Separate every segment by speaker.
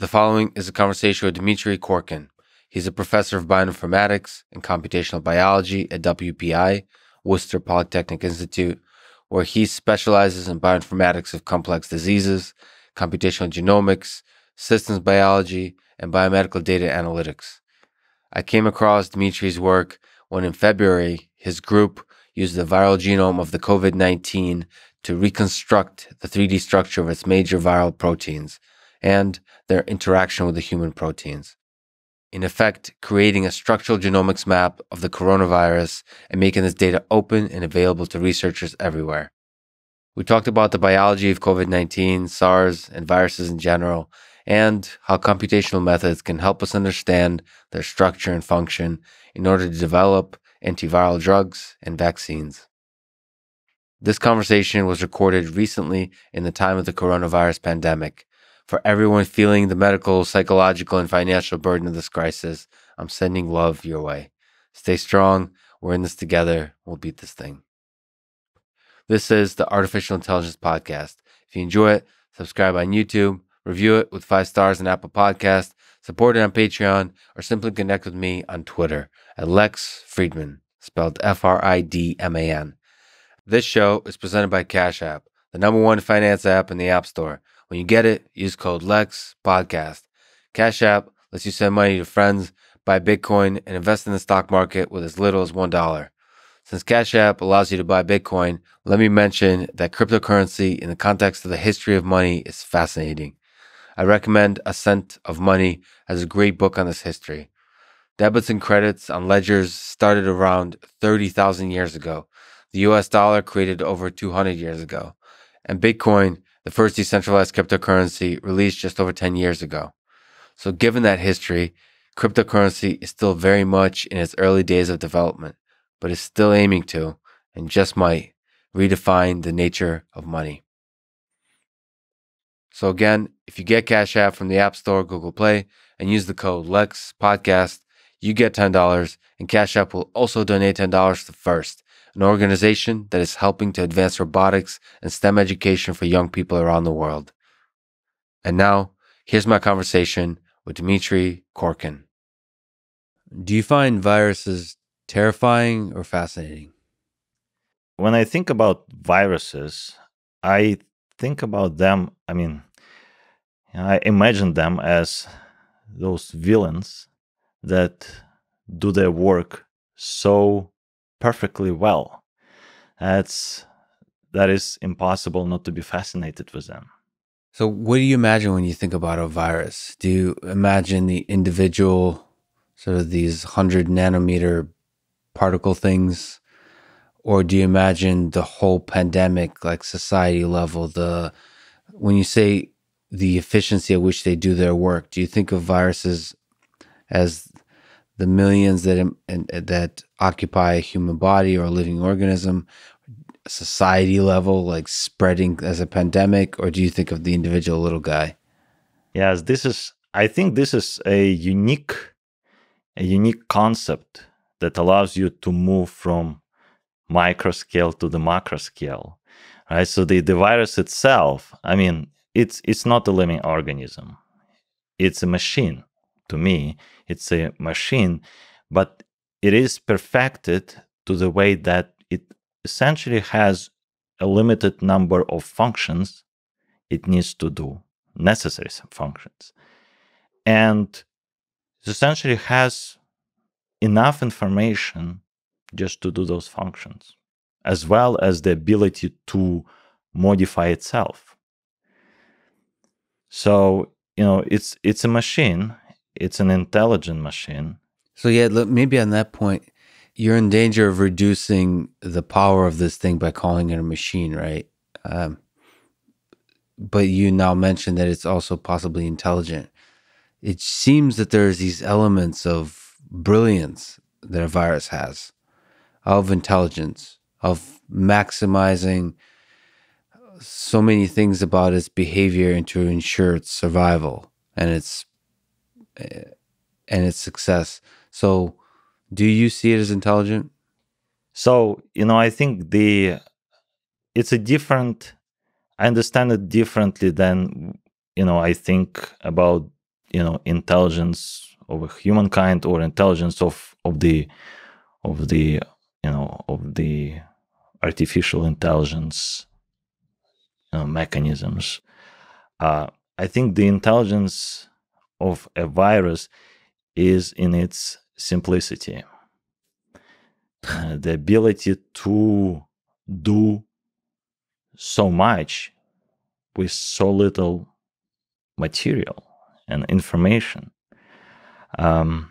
Speaker 1: The following is a conversation with Dmitry Korkin. He's a professor of bioinformatics and computational biology at WPI, Worcester Polytechnic Institute, where he specializes in bioinformatics of complex diseases, computational genomics, systems biology, and biomedical data analytics. I came across Dmitry's work when in February his group used the viral genome of the COVID 19 to reconstruct the 3D structure of its major viral proteins and their interaction with the human proteins. In effect, creating a structural genomics map of the coronavirus and making this data open and available to researchers everywhere. We talked about the biology of COVID 19, SARS, and viruses in general, and how computational methods can help us understand their structure and function in order to develop antiviral drugs and vaccines. This conversation was recorded recently in the time of the coronavirus pandemic. For everyone feeling the medical, psychological, and financial burden of this crisis, I'm sending love your way. Stay strong. We're in this together. We'll beat this thing. This is the Artificial Intelligence Podcast. If you enjoy it, subscribe on YouTube, review it with five stars on Apple Podcast, support it on Patreon, or simply connect with me on Twitter at Lex Friedman, spelled F R I D M A N. This show is presented by Cash App, the number one finance app in the App Store. When you get it, use code LEX Podcast. Cash App lets you send money to friends, buy Bitcoin, and invest in the stock market with as little as $1. Since Cash App allows you to buy Bitcoin, let me mention that cryptocurrency in the context of the history of money is fascinating. I recommend Ascent of Money as a great book on this history. Debits and credits on ledgers started around 30,000 years ago. The US dollar created over 200 years ago. And Bitcoin, the first decentralized cryptocurrency, released just over 10 years ago. So, given that history, cryptocurrency is still very much in its early days of development, but is still aiming to, and just might, redefine the nature of money. So, again, if you get Cash App from the App Store, Google Play, and use the code LEX Podcast, you get $10, and Cash App will also donate $10 to First, an organization that is helping to advance robotics and STEM education for young people around the world. And now, here's my conversation with Dmitry Korkin. Do you find viruses terrifying or fascinating?
Speaker 2: When I think about viruses, I think about them, I mean, I imagine them as those villains that do their work so perfectly well. That's that is impossible not to be fascinated with them.
Speaker 1: So, what do you imagine when you think about a virus? Do you imagine the individual, sort of these 100 nanometer particle things? Or do you imagine the whole pandemic, like society level? The when you say the efficiency at which they do their work, do you think of viruses as the millions that that occupy a human body or a living organism, society level, like spreading as a pandemic, or do you think of the individual little guy?
Speaker 2: Yes, this is. I think this is a unique, a unique concept that allows you to move from micro scale to the macro scale, right? So the the virus itself, I mean, it's it's not a living organism; it's a machine to me. It's a machine, but it is perfected to the way that it essentially has a limited number of functions it needs to do, necessary functions. And it essentially has enough information just to do those functions, as well as the ability to modify itself. So, you know, it's it's a machine it's an intelligent machine.
Speaker 1: So yeah, look, maybe on that point, you're in danger of reducing the power of this thing by calling it a machine, right? Um, but you now mentioned that it's also possibly intelligent. It seems that there's these elements of brilliance that a virus has, of intelligence, of maximizing so many things about its behavior and to ensure its survival and its and its success. So, do you see it as intelligent?
Speaker 2: So, you know, I think the it's a different I understand it differently than you know, I think about you know intelligence of humankind or intelligence of of the of the you know of the artificial intelligence you know, mechanisms. Uh, I think the intelligence of a virus is in its simplicity, the ability to do so much with so little material and information. Um,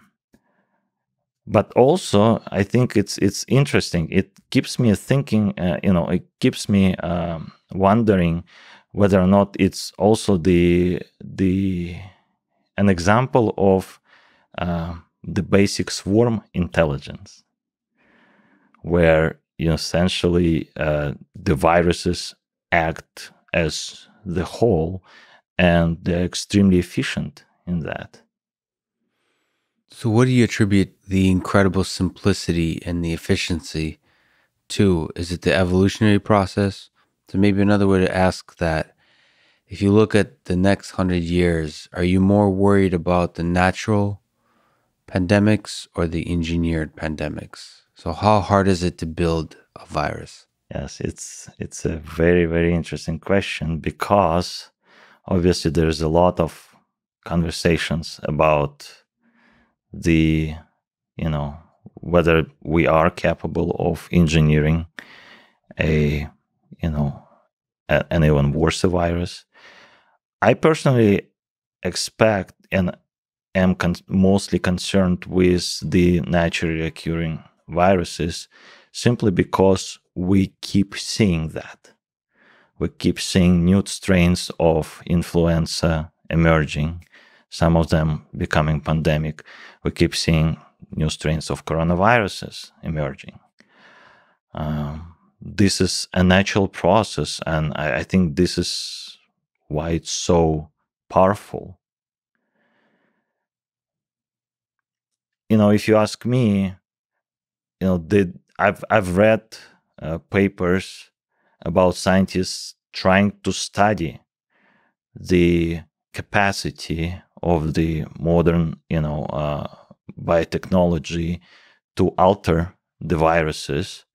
Speaker 2: but also, I think it's it's interesting. It keeps me thinking. Uh, you know, it keeps me um, wondering whether or not it's also the the an example of uh, the basic swarm intelligence, where you essentially uh, the viruses act as the whole, and they're extremely efficient in that.
Speaker 1: So, what do you attribute the incredible simplicity and the efficiency to? Is it the evolutionary process? So, maybe another way to ask that if you look at the next hundred years, are you more worried about the natural pandemics or the engineered pandemics? So, how hard is it to build a virus?
Speaker 2: Yes, it's it's a very very interesting question because obviously there's a lot of conversations about the you know whether we are capable of engineering a you know a, an even worse virus i personally expect and am con- mostly concerned with the naturally occurring viruses simply because we keep seeing that we keep seeing new strains of influenza emerging some of them becoming pandemic. We keep seeing new strains of coronaviruses emerging. Um, this is a natural process, and I, I think this is why it's so powerful. You know, if you ask me, you know, did I've I've read uh, papers about scientists trying to study the capacity of the modern, you know, uh, biotechnology to alter the viruses.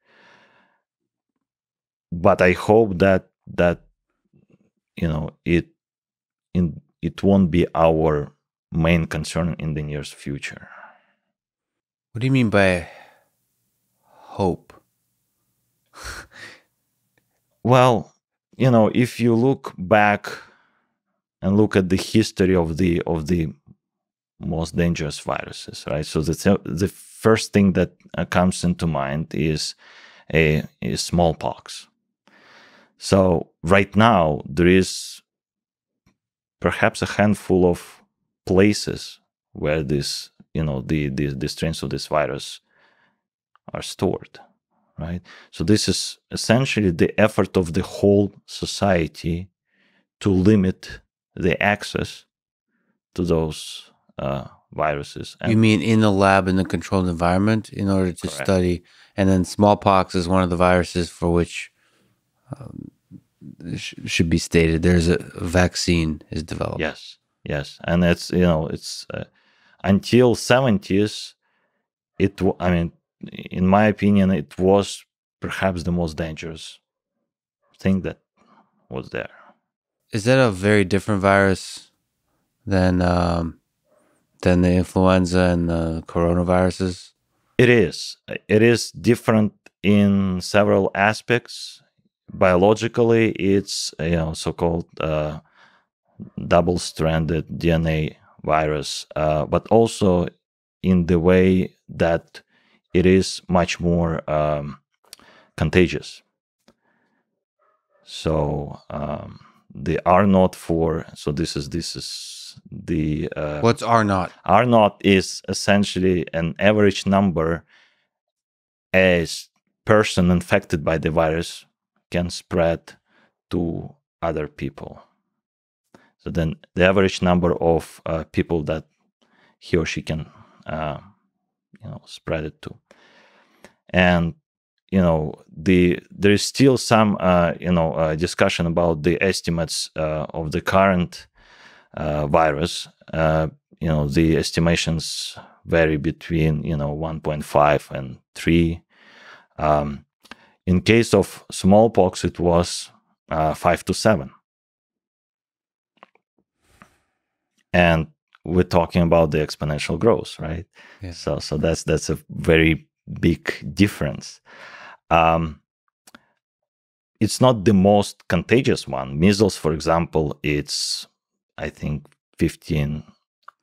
Speaker 2: But I hope that that you know it in it won't be our main concern in the near future.
Speaker 1: What do you mean by hope?
Speaker 2: well, you know, if you look back and look at the history of the of the most dangerous viruses, right? So the the first thing that uh, comes into mind is a is smallpox. So right now there is perhaps a handful of places where this you know the the, the strains of this virus are stored right so this is essentially the effort of the whole society to limit the access to those uh, viruses.
Speaker 1: And you mean in the lab in the controlled environment in order to correct. study? And then smallpox is one of the viruses for which um, sh- should be stated there's a vaccine is developed.
Speaker 2: Yes, yes, and it's you know it's uh, until seventies. It I mean, in my opinion, it was perhaps the most dangerous thing that was there.
Speaker 1: Is that a very different virus than um, than the influenza and the coronaviruses?
Speaker 2: It is. It is different in several aspects. Biologically, it's you know so-called uh, double-stranded DNA virus, uh, but also in the way that it is much more um, contagious. So um, the R naught for so this is this is the
Speaker 1: uh, what's R naught?
Speaker 2: R naught is essentially an average number as person infected by the virus can spread to other people. So then the average number of uh, people that he or she can uh, you know spread it to, and you know the there is still some uh, you know uh, discussion about the estimates uh, of the current uh, virus, you know, the estimations vary between you know 1.5 and 3. Um, in case of smallpox, it was 5 to 7. And we're talking about the exponential growth, right? Yeah. So, so that's that's a very big difference. Um, it's not the most contagious one. Measles, for example, it's I think 15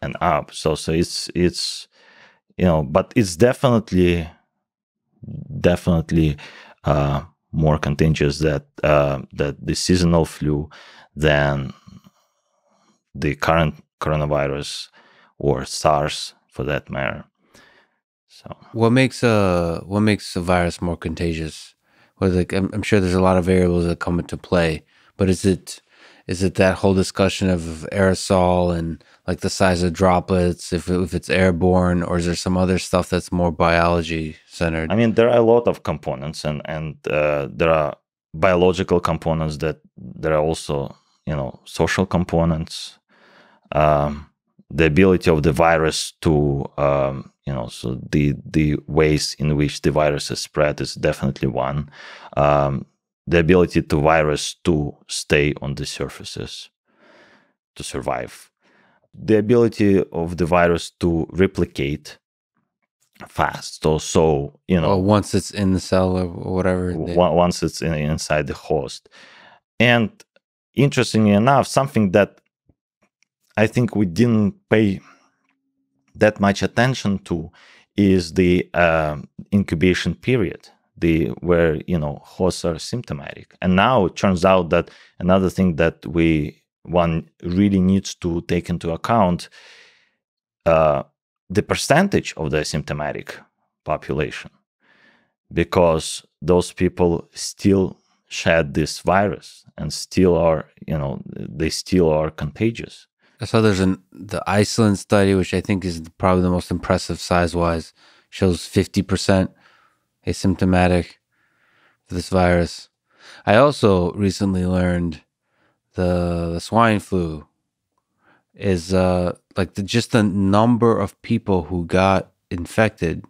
Speaker 2: and up. So so it's it's you know, but it's definitely definitely uh, more contagious that uh, that the seasonal flu than the current coronavirus or SARS for that matter. So
Speaker 1: what makes a what makes a virus more contagious? Well, like I'm, I'm sure there's a lot of variables that come into play, but is it is it that whole discussion of aerosol and like the size of droplets, if, if it's airborne, or is there some other stuff that's more biology centered?
Speaker 2: I mean, there are a lot of components, and and uh, there are biological components that there are also you know social components. Um, the ability of the virus to um, you know so the the ways in which the virus is spread is definitely one. Um, the ability to virus to stay on the surfaces to survive. The ability of the virus to replicate fast so so you know.
Speaker 1: Once it's in the cell or whatever
Speaker 2: they... once it's in, inside the host. And interestingly enough something that I think we didn't pay that much attention to is the uh, incubation period, the where you know hosts are symptomatic. And now it turns out that another thing that we one really needs to take into account uh, the percentage of the asymptomatic population, because those people still shed this virus and still are you know they still are contagious
Speaker 1: I saw there's an the Iceland study, which I think is probably the most impressive size wise, shows 50% asymptomatic for this virus. I also recently learned the, the swine flu is uh like the, just the number of people who got infected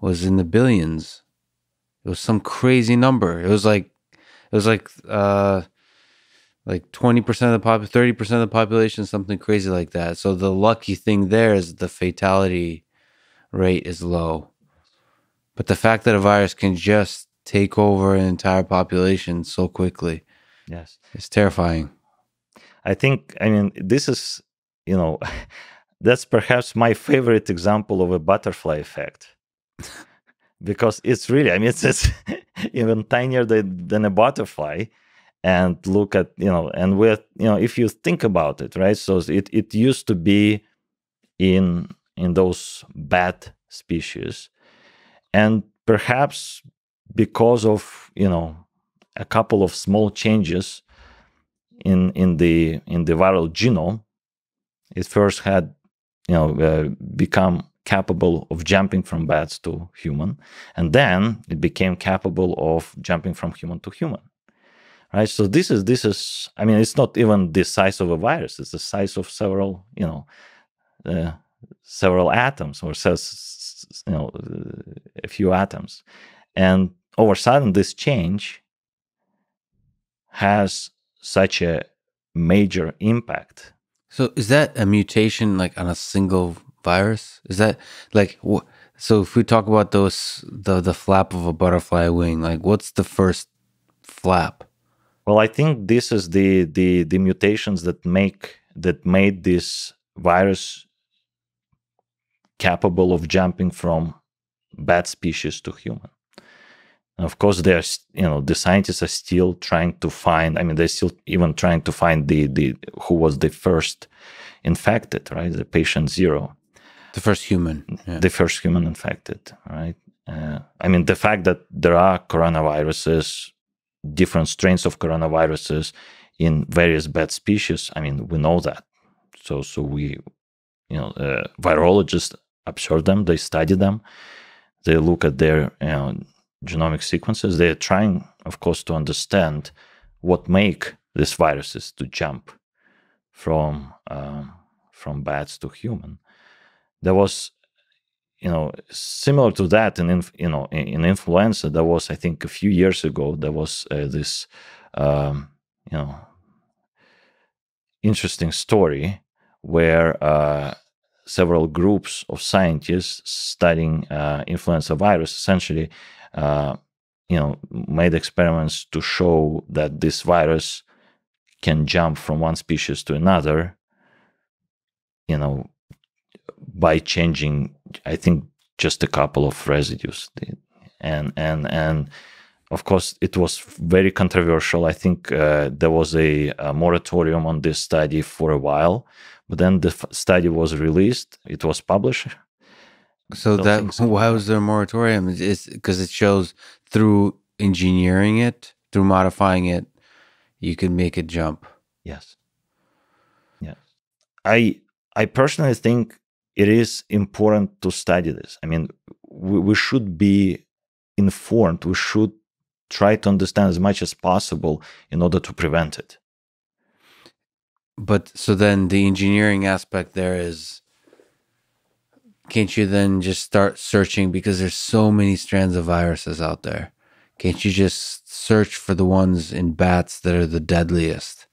Speaker 1: was in the billions. It was some crazy number. It was like it was like uh like 20% of the pop 30% of the population something crazy like that. So the lucky thing there is the fatality rate is low. But the fact that a virus can just take over an entire population so quickly
Speaker 2: yes.
Speaker 1: it's terrifying.
Speaker 2: I think i mean this is you know that's perhaps my favorite example of a butterfly effect. Because it's really i mean it's, it's even tinier than, than a butterfly and look at you know and with you know if you think about it right? So it, it used to be in in those bat species. And perhaps because of you know a couple of small changes in in the in the viral genome it first had you know uh, become capable of jumping from bats to human. And then it became capable of jumping from human to human right? So this is this is i mean it's not even the size of a virus it's the size of several you know uh, several atoms or says you know a few atoms. And all of a sudden this change has such a major impact.
Speaker 1: So is that a mutation like on a single virus? Is that like so if we talk about those the the flap of a butterfly wing like what's the first flap
Speaker 2: well, I think this is the the the mutations that make that made this virus capable of jumping from bat species to human. And of course, there's you know the scientists are still trying to find. I mean, they're still even trying to find the the who was the first infected, right? The patient zero,
Speaker 1: the first human,
Speaker 2: yeah. the first human infected, right? Uh, I mean, the fact that there are coronaviruses different strains of coronaviruses in various bat species. I mean, we know that. So, so we, you know, uh, virologists observe them, they study them, they look at their you know, genomic sequences. They are trying, of course, to understand what make these viruses to jump from um, from bats to human. There was, you know, similar to that in you know in, in influenza. There was, I think, a few years ago, there was uh, this, um, you know, interesting story where uh, several groups of scientists studying uh, influenza virus essentially, uh, you know, made experiments to show that this virus can jump from one species to another, you know, by changing, I think, just a couple of residues, and and and of course, it was very controversial. I think uh, there was a, a, moratorium on this study for a while, but then the study was released. It was published.
Speaker 1: So that so. why was there a moratorium? Is because it shows through engineering it, through modifying it, you can make it jump.
Speaker 2: Yes. Yes. I I personally think it is important to study this. I mean, we, we should be informed. We should try to understand as much as possible in order to prevent it.
Speaker 1: But so then the engineering aspect there is can't you then just start searching because there's so many strands of viruses out there? Can't you just search for the ones in bats that are the deadliest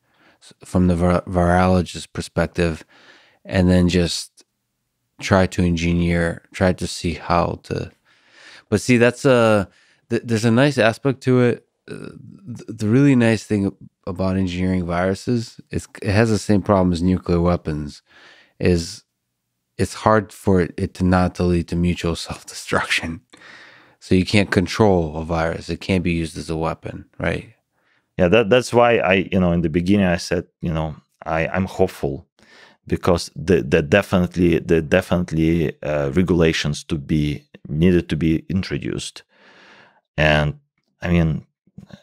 Speaker 1: from the vir- virologist perspective and then just try to engineer, try to see how to. But see, that's a th- there's a nice aspect to it. Uh, the really nice thing about engineering viruses is it has the same problem as nuclear weapons. Is it's hard for it, it to not to lead to mutual self destruction. So you can't control a virus. It can't be used as a weapon, right?
Speaker 2: Yeah, that that's why I, you know, in the beginning I said, you know, I I'm hopeful because the the definitely the definitely uh, regulations to be needed to be introduced and I mean,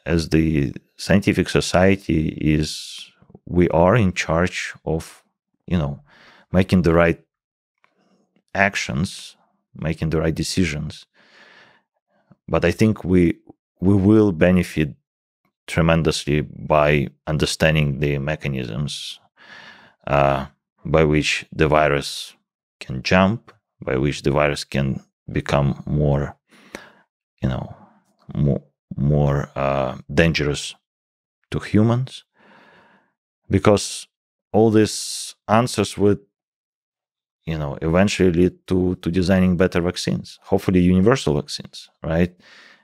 Speaker 2: as the scientific society is, we are in charge of, you know, making the right actions, making the right decisions. But I think we we will benefit tremendously by understanding the mechanisms uh, by which the virus can jump, by which the virus can become more, you know, more, more uh, dangerous to humans. Because all these answers would you know eventually lead to to designing better vaccines hopefully universal vaccines right?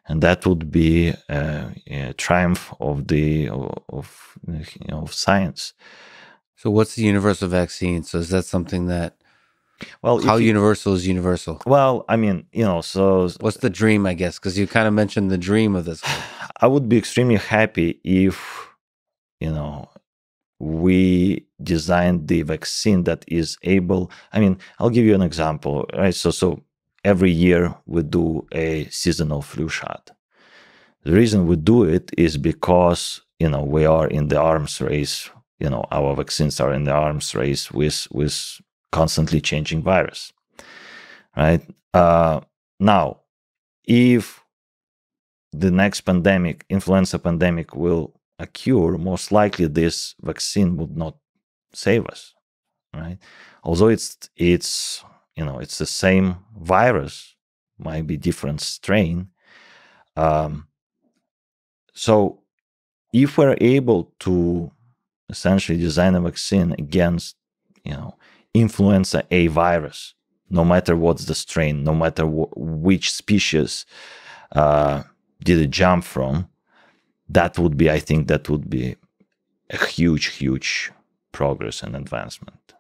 Speaker 2: And that would be a, a triumph of the of you know of science
Speaker 1: so what's the universal vaccine so is that something that well, how you, universal is universal?
Speaker 2: Well, I mean, you know, so
Speaker 1: what's the dream? I guess because you kind of mentioned the dream of this.
Speaker 2: I would be extremely happy if, you know, we designed the vaccine that is able. I mean, I'll give you an example, right? So, so every year we do a seasonal flu shot. The reason we do it is because you know we are in the arms race. You know, our vaccines are in the arms race with with constantly changing virus, right? Uh, now, if the next pandemic, influenza pandemic, will occur, most likely this vaccine would not save us, right? Although it's it's you know it's the same virus, might be different strain. Um, so, if we're able to essentially design a vaccine against you know influenza A virus, no matter what's the strain, no matter which species uh, did it jump from, that would be, I think, that would be a huge, huge progress and advancement.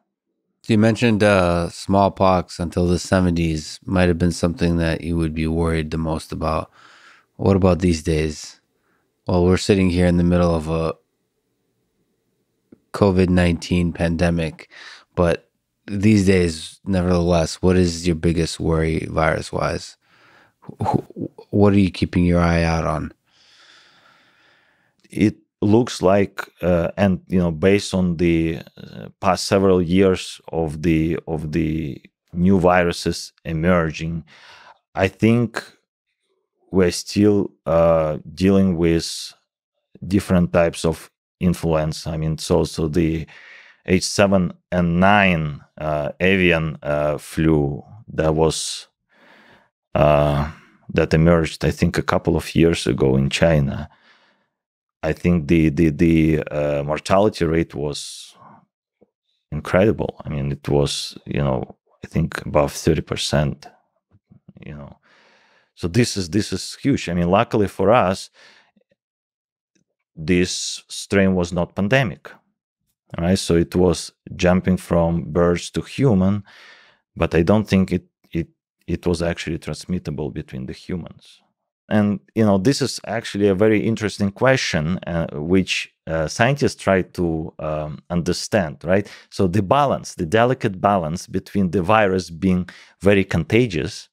Speaker 1: You mentioned uh, smallpox until the 70s might have been something that you would be worried the most about. What about these days? Well, we're sitting here in the middle of a COVID 19 pandemic, but these days, nevertheless, what is your biggest worry virus wise? What are you keeping your eye out on?
Speaker 2: It looks like, uh, and you know, based on the uh, past several years of the of the new viruses emerging, I think we're still uh, dealing with different types of influence. I mean, so so the H7 and 9 uh, avian uh, flu that was uh, that emerged, I think, a couple of years ago in China. I think the the the uh, mortality rate was incredible. I mean, it was you know I think above thirty percent. You know, so this is this is huge. I mean, luckily for us, this strain was not pandemic right? So it was jumping from birds to human but i don't think it it it was actually transmittable between the humans. And you know this is actually a very interesting question uh, which uh, scientists try to um, understand right? So the balance the delicate balance between the virus being very contagious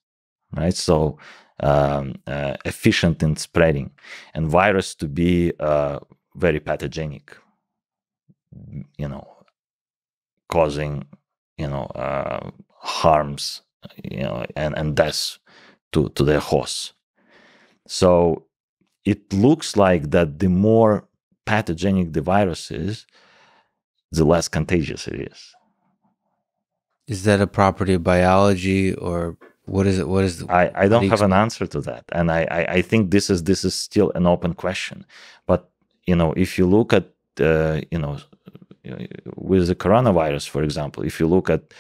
Speaker 2: right? So um, uh, efficient in spreading. And virus to be uh, very pathogenic you know causing you know uh, harms you know and and deaths to to their hosts so it looks like that the more pathogenic the virus is the less contagious it is.
Speaker 1: Is that a property of biology or what is it what is
Speaker 2: the, i i don't do have an answer to that and I, I i think this is this is still an open question but you know if you look at uh, you know with the coronavirus, for example, if you look at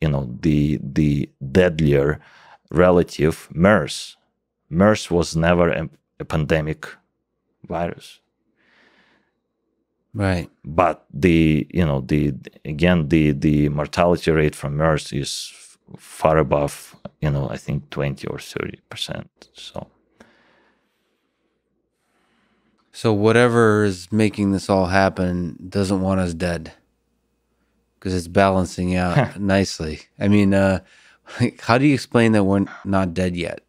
Speaker 2: you know the the deadlier relative MERS, MERS was never a, a pandemic virus.
Speaker 1: Right.
Speaker 2: But the you know the again the the mortality rate from MERS is far above you know I think twenty or thirty percent. So.
Speaker 1: So whatever is making this all happen doesn't want us dead because it's balancing out nicely. I mean, uh, how do you explain that we're not dead yet?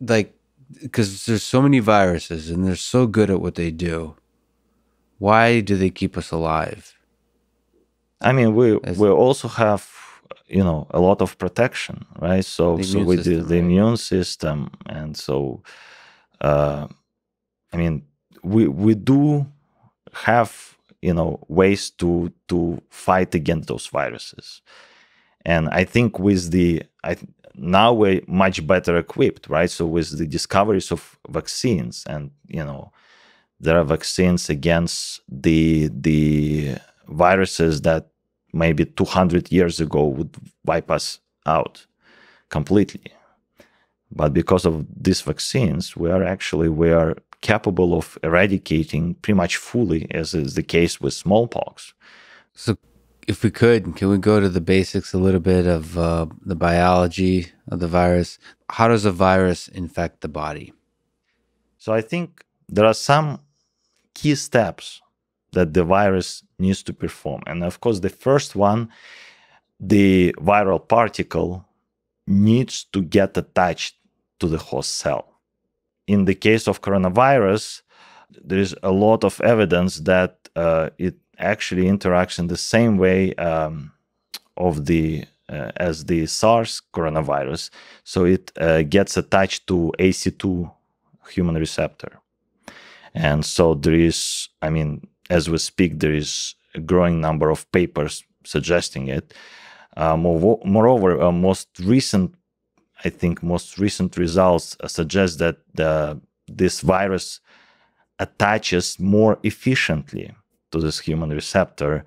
Speaker 1: Like, because there's so many viruses and they're so good at what they do. Why do they keep us alive?
Speaker 2: I mean, we As, we also have you know a lot of protection, right? So so we do the right? immune system, and so uh, I mean, we we do have you know ways to to fight against those viruses, and I think with the I now we're much better equipped, right? So with the discoveries of vaccines, and you know, there are vaccines against the the viruses that maybe 200 years ago would wipe us out completely but because of these vaccines, we are actually we are capable of eradicating pretty much fully, as is the case with smallpox.
Speaker 1: So, if we could, can we go to the basics a little bit of uh, the biology of the virus? How does a virus infect the body?
Speaker 2: So, I think there are some key steps that the virus needs to perform. And of course, the first one, the viral particle needs to get attached to the host cell. In the case of coronavirus, there is a lot of evidence that uh, it actually interacts in the same way um, of the uh, as the SARS coronavirus. So it uh, gets attached to ACE2 human receptor. And so there is, I mean, as we speak, there is a growing number of papers suggesting it. Uh, moreover, uh, most recent I think most recent results suggest that the, this virus attaches more efficiently to this human receptor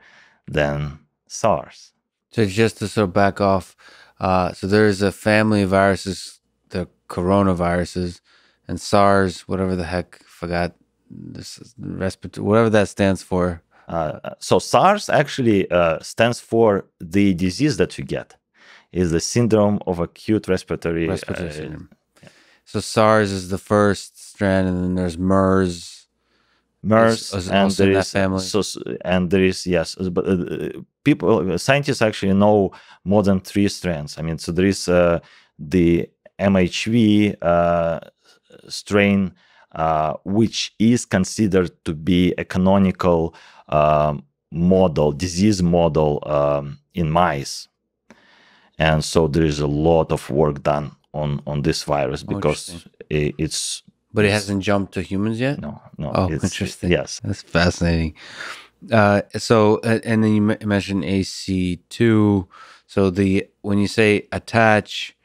Speaker 2: than SARS.
Speaker 1: So just to sort of back off, uh, so there's a family of viruses, the coronaviruses, and SARS, whatever the heck, forgot this is respiratory, whatever that stands for.
Speaker 2: Uh, so SARS actually uh, stands for the disease that you get is the syndrome of acute respiratory, respiratory uh, syndrome.
Speaker 1: Yeah. So SARS is the first strand, and then there's MERS.
Speaker 2: MERS, is, is and there is family. So, and there is yes, but uh, people, scientists actually know more than three strands. I mean, so there is uh, the MHV uh, strain, uh, which is considered to be a canonical um, model, disease model um, in mice. And so there is a lot of work done on on this virus oh, because it, it's
Speaker 1: but it hasn't jumped to humans yet?
Speaker 2: No no
Speaker 1: oh interesting.
Speaker 2: yes.
Speaker 1: That's fascinating. Uh, so, uh, and then you mentioned AC2. So the when you say attach,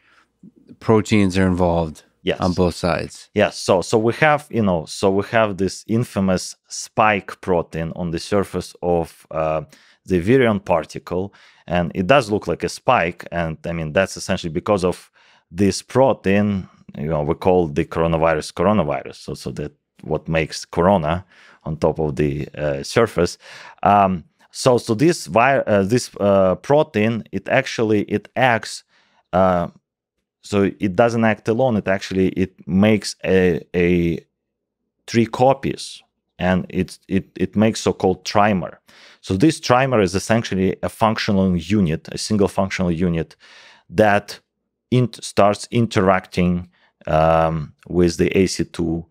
Speaker 1: proteins are involved
Speaker 2: Yes.
Speaker 1: on both sides.
Speaker 2: Yes. So so we have you know so we have this infamous spike protein on the surface of uh, the virion particle, and it does look like a spike. And I mean that's essentially because of this protein. You know we call the coronavirus coronavirus. So so that what makes corona on top of the uh, surface. Um, so so this vi- uh, this uh, protein it actually it acts. So it doesn't act alone. It actually it makes a, a three copies and it, it it makes so-called trimer. So this trimer is essentially a functional unit a single functional unit that in, starts interacting um, with the ac2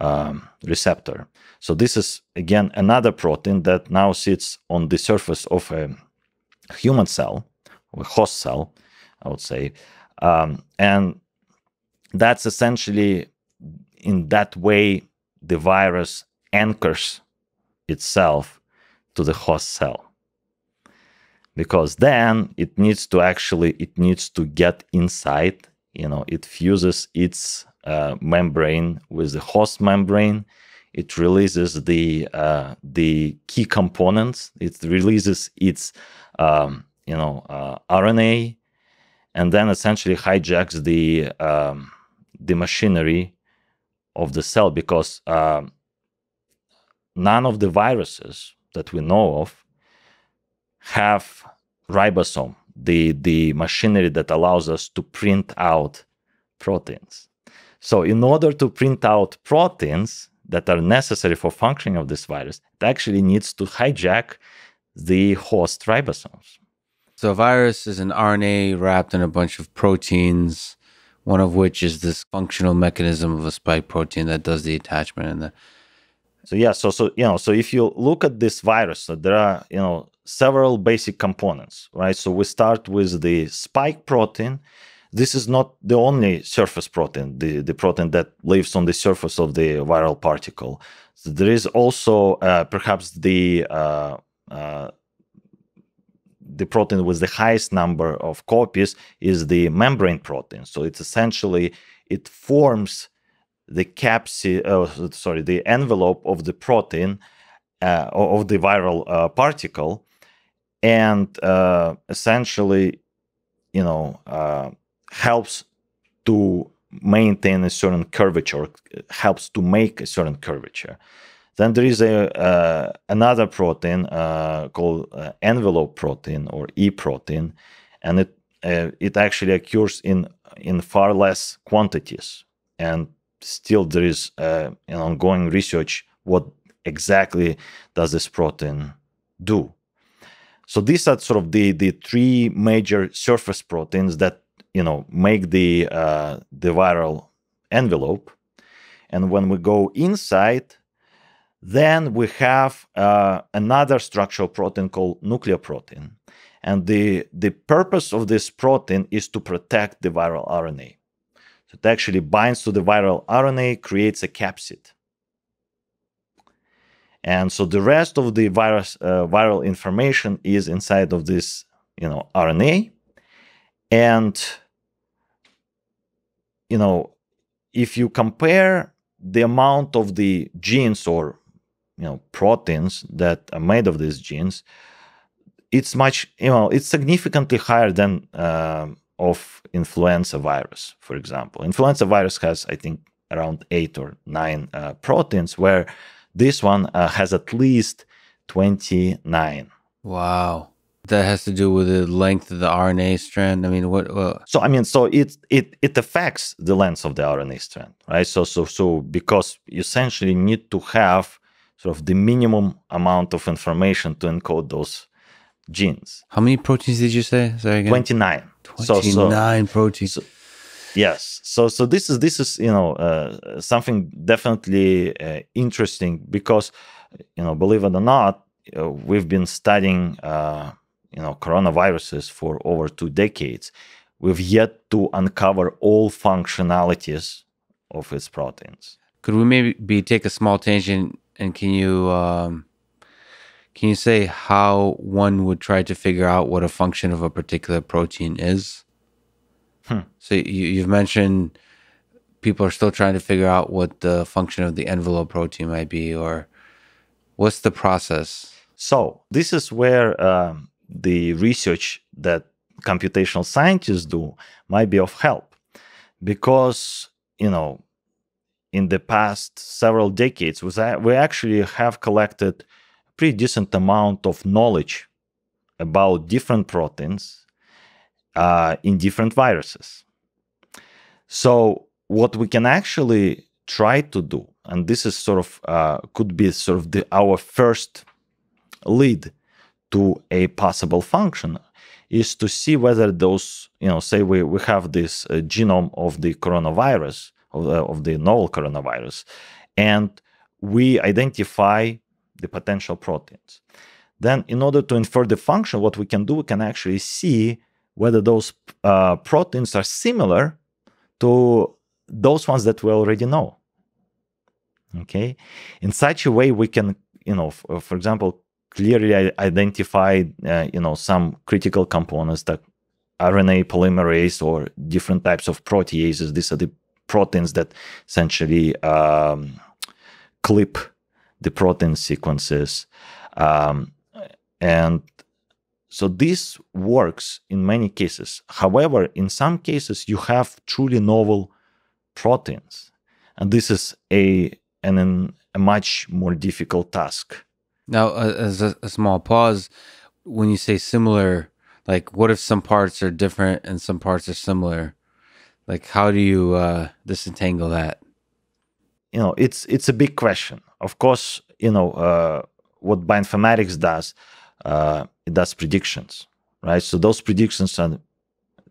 Speaker 2: um, receptor. So this is again another protein that now sits on the surface of a human cell or host cell i would say um, and that's essentially in that way the virus anchors itself to the host cell. Because then it needs to actually it needs to get inside you know it fuses its uh, membrane with the host membrane. It releases the uh, the key components. It releases its um, you know uh, rna and then essentially hijacks the um, the machinery of the cell because um, none of the viruses that we know of have ribosome, the the machinery that allows us to print out proteins. So, in order to print out proteins that are necessary for functioning of this virus, it actually needs to hijack the host ribosomes.
Speaker 1: So a virus is an RNA wrapped in a bunch of proteins, one of which is this functional mechanism of a spike protein that does the attachment and the
Speaker 2: So yeah, so so you know, so if you look at this virus, so there are you know several basic components, right? So we start with the spike protein. This is not the only surface protein, the, the protein that lives on the surface of the viral particle. So there is also uh, perhaps the uh, uh, the protein with the highest number of copies is the membrane protein. So it's essentially it forms the capsid, uh, sorry, the envelope of the protein uh, of the viral uh, particle, and uh, essentially, you know, uh, helps to maintain a certain curvature, helps to make a certain curvature. Then there is a uh, another protein uh, called uh, envelope protein or E protein, and it it actually occurs in in far less quantities. And still, there is an ongoing research what exactly does this protein do. So these are sort of the the three major surface proteins that you know make the uh, the viral envelope. And when we go inside, then we have uh, another structural protein called nucleoprotein. And the, the purpose of this protein is to protect the viral RNA. So it actually binds to the viral RNA, creates a capsid. And so the rest of the virus, uh, viral information is inside of this, you know, RNA. And, you know, if you compare the amount of the genes or you know proteins that are made of these genes it's much you know it's significantly higher than uh, of influenza virus for example influenza virus has i think around eight or nine uh, proteins where this one uh, has at least 29
Speaker 1: wow that has to do with the length of the RNA strand. I mean, what? what?
Speaker 2: So I mean, so it it it affects the length of the RNA strand, right? So so so because you essentially need to have sort of the minimum amount of information to encode those genes.
Speaker 1: How many proteins did you say? Sorry again.
Speaker 2: Twenty nine.
Speaker 1: Twenty-nine so, proteins.
Speaker 2: So, yes. So so this is this is you know uh, something definitely uh, interesting because you know believe it or not uh, we've been studying you know coronaviruses for over two decades. We've yet to uncover all functionalities of its proteins.
Speaker 1: Could we maybe take a small tangent and can you um, Can you say how one would try to figure out what a function of a particular protein is?
Speaker 2: Hmm.
Speaker 1: So you, you've mentioned people are still trying to figure out what the function of the envelope protein might be, or what's the process?
Speaker 2: So this is where um, the research that computational scientists do might be of help, because you know, in the past several decades, we actually have collected a pretty decent amount of knowledge about different proteins uh, in different viruses. So what we can actually try to do, and this is sort of uh, could be sort of the, our first lead to a possible function, is to see whether those, you know, say we, we have this uh, genome of the coronavirus, of the, of the novel coronavirus, and we identify the potential proteins. Then, in order to infer the function, what we can do, we can actually see whether those uh, proteins are similar to those ones that we already know. Okay, in such a way we can, you know, uh, for example, clearly identify, uh, you know, some critical components that RNA polymerase or different types of proteases. These are the proteins that essentially um, clip the protein sequences. Um, and so this works in many cases. However, in some cases, you have truly novel proteins. And this is a an, a much more difficult task.
Speaker 1: Now, as a, a, small pause, when you say similar, like what if some parts are different and some parts are similar? Like, how do you uh, disentangle that?
Speaker 2: You know, it's it's a big question. Of course, you know uh, what bioinformatics does. Uh, it does predictions, right? So those predictions are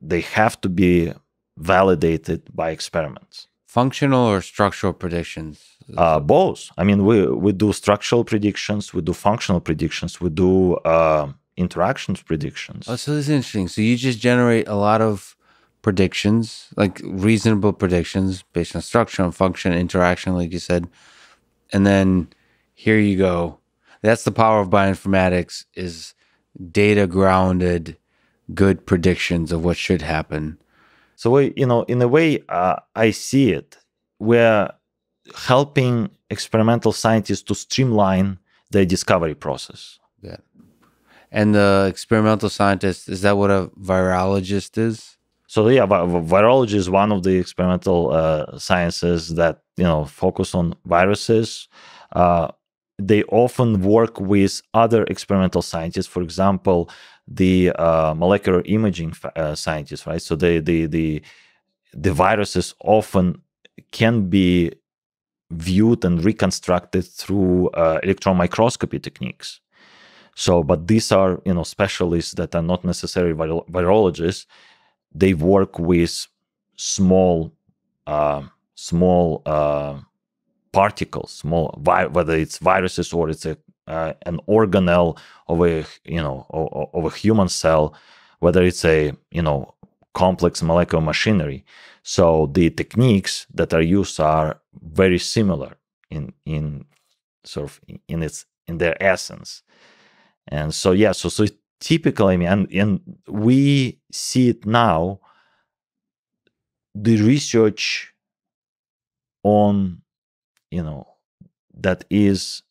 Speaker 2: they have to be validated by experiments.
Speaker 1: Functional or structural predictions?
Speaker 2: Uh, both. I mean, we, we do structural predictions, we do functional predictions, we do uh, interactions predictions.
Speaker 1: Oh, so this is interesting. So you just generate a lot of predictions, like reasonable predictions based on structure and function, interaction, like you said. And then here you go. That's the power of bioinformatics is data grounded, good predictions of what should happen.
Speaker 2: So we, you know, in a way, uh, I see it. We're helping experimental scientists to streamline their discovery process.
Speaker 1: Yeah. And the experimental scientist is that what a virologist is?
Speaker 2: So yeah, virology is one of the experimental uh, sciences that you know focus on viruses. Uh, they often work with other experimental scientists. For example, the uh, molecular imaging uh, scientists, right? So the the the the viruses often can be viewed and reconstructed through uh, electron microscopy techniques. So, but these are you know specialists that are not necessarily viro- virologists. They work with small, uh, small uh, particles, small whether it's viruses or it's a uh, an organelle of a you know of, of, a human cell, whether it's a you know complex molecular machinery. So the techniques that are used are very similar in in sort of in its in their essence. And so yeah, so so typically, I mean, and, and we see it now. The research on you know that is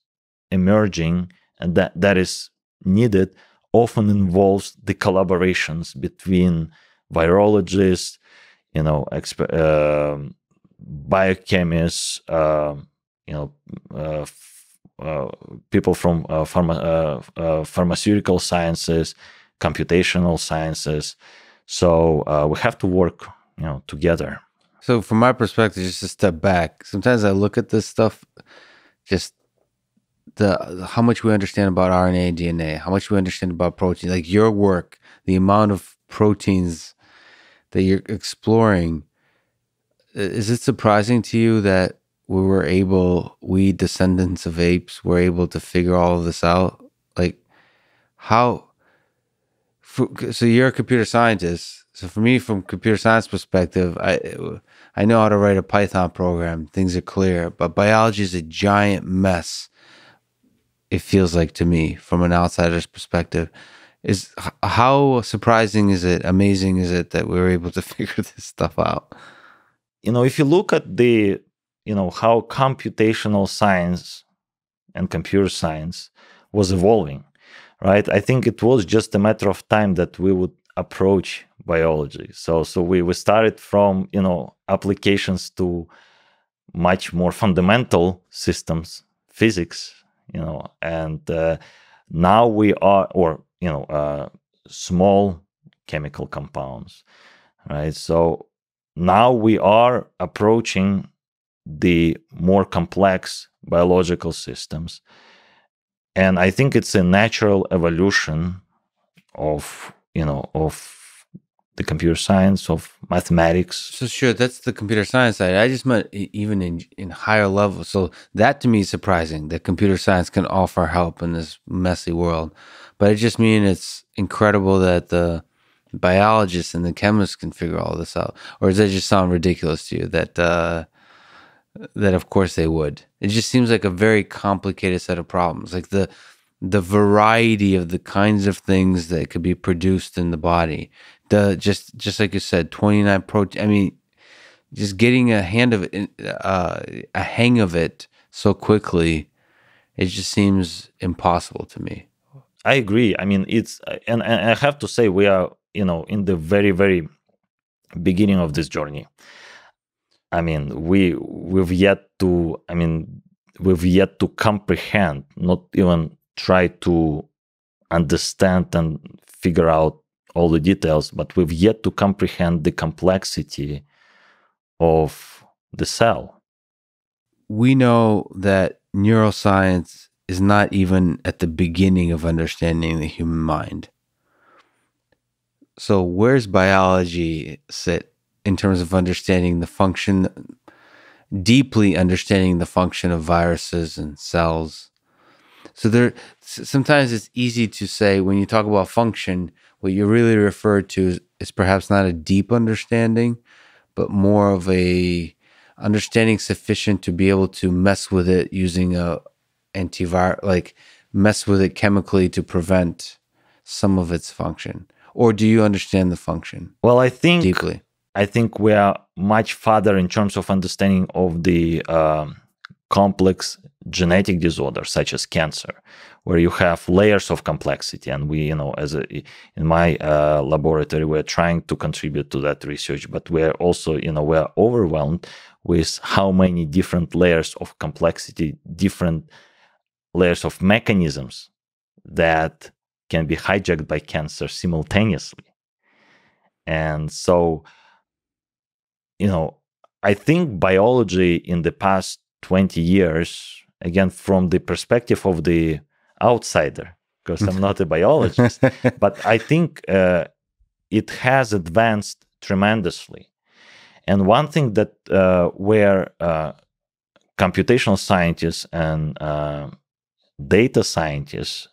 Speaker 2: emerging and that that is needed often involves the collaborations between virologists you know exp- uh, biochemists uh, you know uh people from uh, pharma- uh, pharmaceutical sciences computational sciences so we have to work you know together
Speaker 1: so from my perspective just to step back sometimes i look at this stuff just the how much we understand about RNA and DNA, how much we understand about protein, like your work, the amount of proteins that you're exploring. Is it surprising to you that we were able, we descendants of apes, were able to figure all of this out? Like, how? For, so you're a computer scientist. So for me, from computer science perspective, I I know how to write a Python program. Things are clear, but biology is a giant mess it feels like to me from an outsider's perspective is how surprising is it amazing is it that we were able to figure this stuff out
Speaker 2: you know if you look at the you know how computational science and computer science was evolving right? I think it was just a matter of time that we would approach biology. So so we, we started from you know applications to much more fundamental systems physics you know and uh, now we are or you know uh, small chemical compounds right? So now we are approaching the more complex biological systems and i think it's a natural evolution of you know of the computer science of mathematics
Speaker 1: so sure that's the computer science side i just meant even in in higher levels so that to me is surprising that computer science can offer help in this messy world but I just mean it's incredible that the biologists and the chemists can figure all this out. Or does that just sound ridiculous to you? That uh, that of course they would. It just seems like a very complicated set of problems. Like the the variety of the kinds of things that could be produced in the body. The just just like you said, twenty nine protein. I mean, just getting a hand of it, uh, a hang of it so quickly, it just seems impossible to me.
Speaker 2: I agree. I mean, it's and, and I have to say we are, you know, in the very very beginning of this journey. I mean, we we've yet to. I mean, we've yet to comprehend, not even try to understand and figure out all the details, but we've yet to comprehend the complexity of the cell.
Speaker 1: We know that neuroscience is not even at the beginning of understanding the human mind. So, where's biology sit in terms of understanding the function, deeply understanding the function of viruses and cells? So, there sometimes it's easy to say when you talk about function, what you really refer to is perhaps not a deep understanding, but more of a understanding sufficient to be able to mess with it using a, antivirus, like mess with it chemically to prevent some of its function? Or do you understand the function?
Speaker 2: Well, I think
Speaker 1: deeply.
Speaker 2: I think we are much farther in terms of understanding of the um, complex genetic disorders such as cancer, where you have layers of complexity. And we, you know, as a, in my uh, laboratory, we're trying to contribute to that research, but we're also, you know, we're overwhelmed with how many different layers of complexity, different layers of mechanisms that can be hijacked by cancer simultaneously. And so, you know, I think biology in the past 20 years, again, from the perspective of the outsider, because I'm not a biologist, but I think uh, it has advanced tremendously. And one thing that uh, where uh, computational scientists and uh, data scientists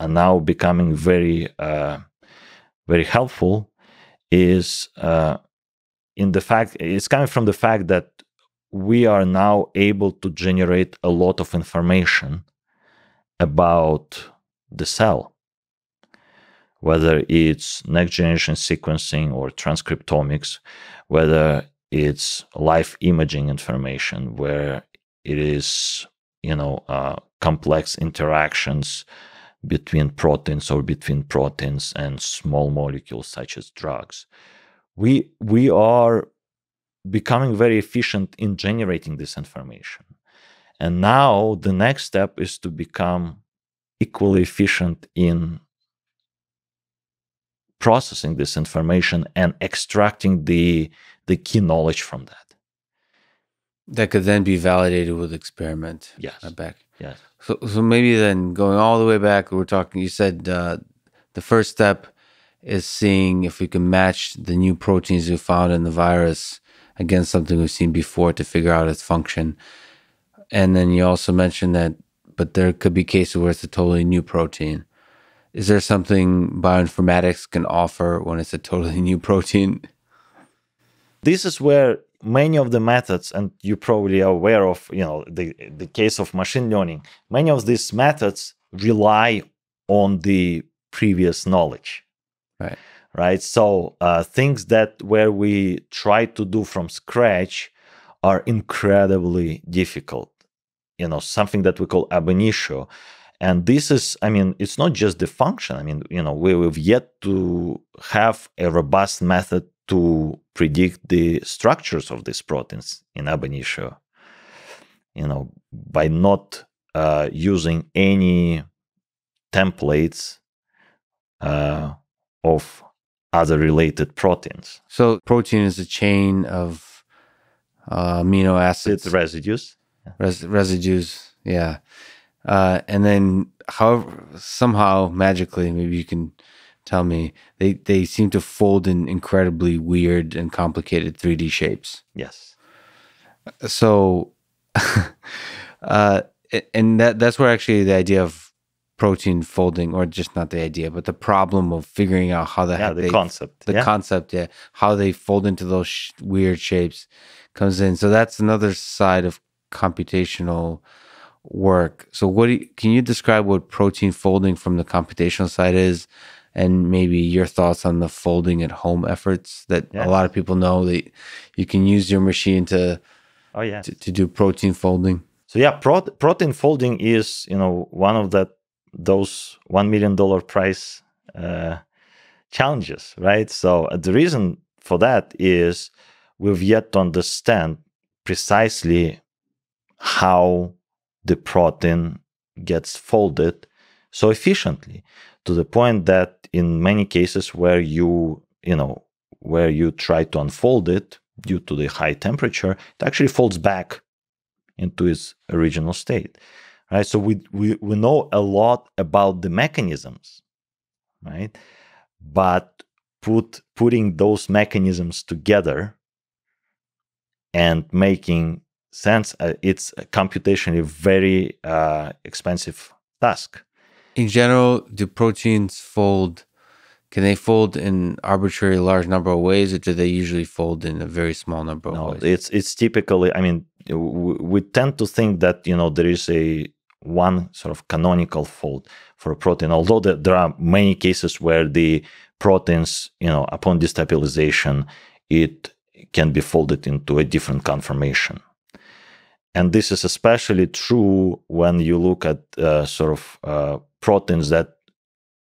Speaker 2: are now becoming very uh, very helpful is uh, in the fact it's coming from the fact that we are now able to generate a lot of information about the cell whether it's next generation sequencing or transcriptomics whether it's live imaging information where it is you know uh, complex interactions between proteins or between proteins and small molecules such as drugs. We we are becoming very efficient in generating this information. And now the next step is to become equally efficient in processing this information and extracting the the key knowledge from that.
Speaker 1: That could then be validated with experiment.
Speaker 2: Yes.
Speaker 1: Back.
Speaker 2: Yes.
Speaker 1: So, so maybe then going all the way back, we're talking. You said uh, the first step is seeing if we can match the new proteins we found in the virus against something we've seen before to figure out its function. And then you also mentioned that, but there could be cases where it's a totally new protein. Is there something bioinformatics can offer when it's a totally new protein?
Speaker 2: This is where many of the methods and you probably are aware of you know the the case of machine learning many of these methods rely on the previous knowledge
Speaker 1: Right.
Speaker 2: right? So uh, things that where we try to do from scratch are incredibly difficult you know something that we call ab initio. And this is i mean it's not just the function. I mean you know we, we've yet to have a robust method to predict the structures of these proteins in ab initio you know by not uh, using any templates uh, of other related proteins
Speaker 1: So protein is a chain of uh, amino acids,
Speaker 2: it's residues
Speaker 1: res- residues. Yeah. Uh, and then, however, somehow magically, maybe you can tell me, they, they seem to fold in incredibly weird and complicated 3D shapes.
Speaker 2: yes
Speaker 1: So, uh, and that that's where actually the idea of protein folding, or just not the idea, but the problem of figuring out how the
Speaker 2: yeah
Speaker 1: heck
Speaker 2: the
Speaker 1: they
Speaker 2: concept
Speaker 1: the
Speaker 2: yeah.
Speaker 1: concept, yeah, how they fold into those sh- weird shapes comes in. So that's another side of computational work. So what do you, can you describe what protein folding from the computational side is and maybe your thoughts on the folding at home efforts that
Speaker 2: Yes.
Speaker 1: a lot of people know that you can use your machine to
Speaker 2: oh yeah
Speaker 1: to, to do protein folding.
Speaker 2: So yeah, pro- protein folding is you know one of that those one million dollar price uh, challenges, right? So uh, the reason for that is we've yet to understand precisely how the protein gets folded so efficiently to the point that in many cases where you you know where you try to unfold it due to the high temperature it actually folds back into its original state right so we, we we know a lot about the mechanisms right but put putting those mechanisms together and making sense uh, it's a computationally very uh, expensive task
Speaker 1: In general, do proteins fold? Can they fold in arbitrary large number of ways, or do they usually fold in a very small number of
Speaker 2: no
Speaker 1: ways?
Speaker 2: it's it's typically i mean we tend to think that you know there is a one sort of canonical fold for a protein although there, there are many cases where the proteins you know upon destabilization it can be folded into a different conformation and this is especially true when you look at uh, sort of uh, proteins that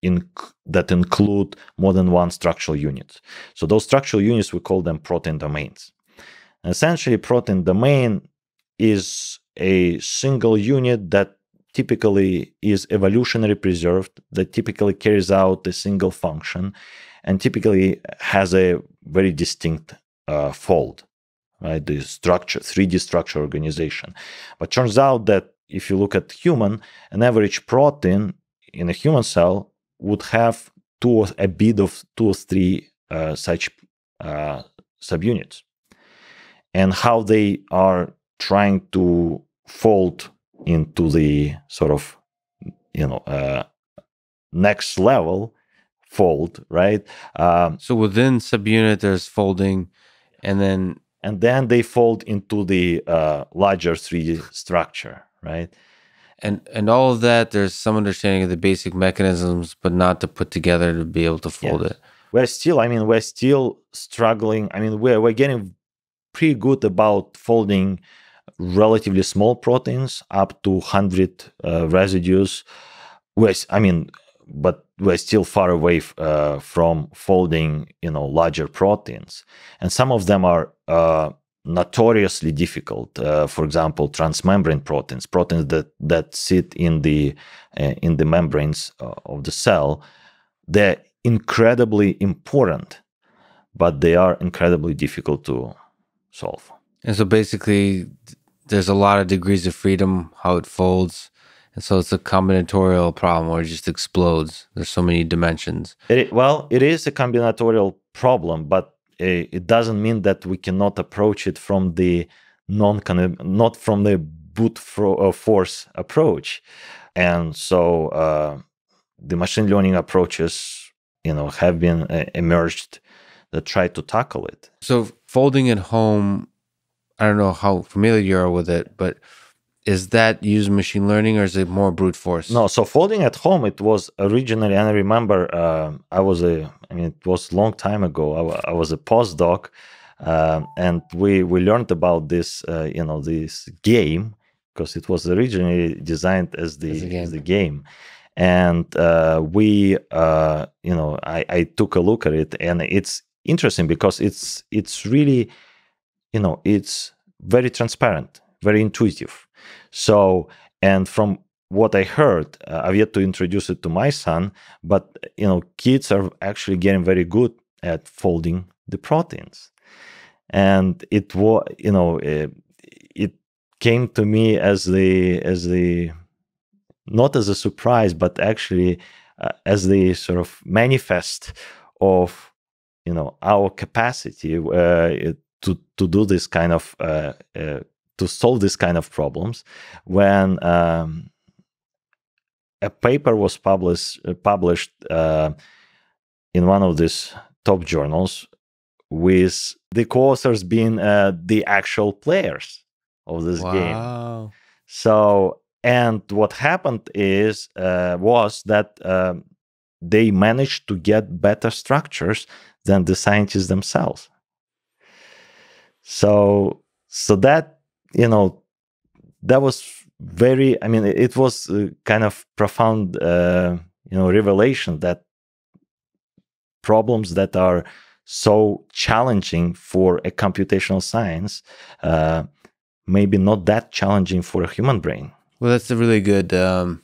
Speaker 2: in, that include more than one structural unit. So those structural units we call them protein domains. And essentially, protein domain is a single unit that typically is evolutionary preserved, that typically carries out a single function, and typically has a very distinct uh, fold right? The structure, 3D structure organization. But turns out that if you look at human, an average protein in a human cell would have two or a bit of two or three uh, such uh, subunits. And how they are trying to fold into the sort of, you know, uh, next level fold, right? Um,
Speaker 1: So within subunit, there's folding, and then
Speaker 2: and then they fold into the uh, larger 3D structure, right?
Speaker 1: and and all of that, there's some understanding of the basic mechanisms, but not to put together to be able to fold
Speaker 2: Yes.
Speaker 1: it.
Speaker 2: We're still, I mean, we're still struggling. I mean, we're, we're getting pretty good about folding relatively small proteins up to 100 uh, residues. S- I mean, but we're still far away uh, from folding, you know, larger proteins. And some of them are uh, notoriously difficult. Uh, for example, transmembrane proteins, proteins that that sit in the uh, in the membranes uh, of the cell. They're incredibly important, but they are incredibly difficult to solve.
Speaker 1: And so basically, there's a lot of degrees of freedom how it folds, and so it's a combinatorial problem where it just explodes. There's so many dimensions.
Speaker 2: It, well, it is a combinatorial problem, but uh, it doesn't mean that we cannot approach it from the non not from the brute uh, force approach. And so uh, the machine learning approaches, you know, have been uh, emerged that try to tackle it.
Speaker 1: So folding at home I don't know how familiar you are with it, but is that using machine learning or is it more brute force?
Speaker 2: No, so folding at home, it was originally, and I remember uh, I was a, I mean, it was a long time ago. I, I was a postdoc, uh, and we we learned about this, uh, you know, this game because it was originally designed as the
Speaker 1: As game.
Speaker 2: as the game, and uh, we, uh, you know, I, I took a look at it, and it's interesting because it's it's really, you know, it's very transparent, very intuitive. So, and from what I heard, uh, I've yet to introduce it to my son, but you know, kids are actually getting very good at folding the proteins, and it was, you know, uh, it came to me as the as the not as a surprise, but actually uh, as the sort of manifest of you know our capacity uh, to to do this kind of uh, uh, to solve this kind of problems. When um, a paper was published uh, published uh, in one of these top journals with the co-authors being uh, the actual players of this game. So and what happened is uh, was that um, they managed to get better structures than the scientists themselves so so that you know that was very i mean it, was kind of profound uh, you know revelation that problems that are so challenging for a computational science uh, maybe not that challenging for a human brain
Speaker 1: Well, that's a really good. Um,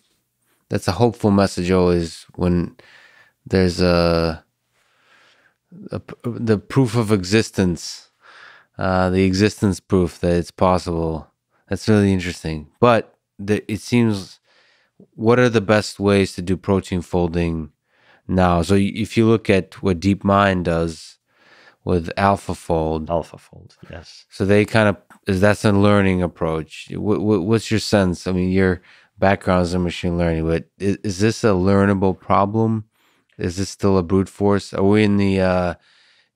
Speaker 1: that's a hopeful message always when there's a, a the proof of existence, uh, the existence proof that it's possible. That's really interesting. But the, it seems, what are the best ways to do protein folding now? So if you look at what DeepMind does with AlphaFold,
Speaker 2: AlphaFold, yes.
Speaker 1: so they kind of is that's a learning approach. What, what, what's your sense? I mean, your background is in machine learning, but is, is this a learnable problem? Is this still a brute force? Are we in the uh,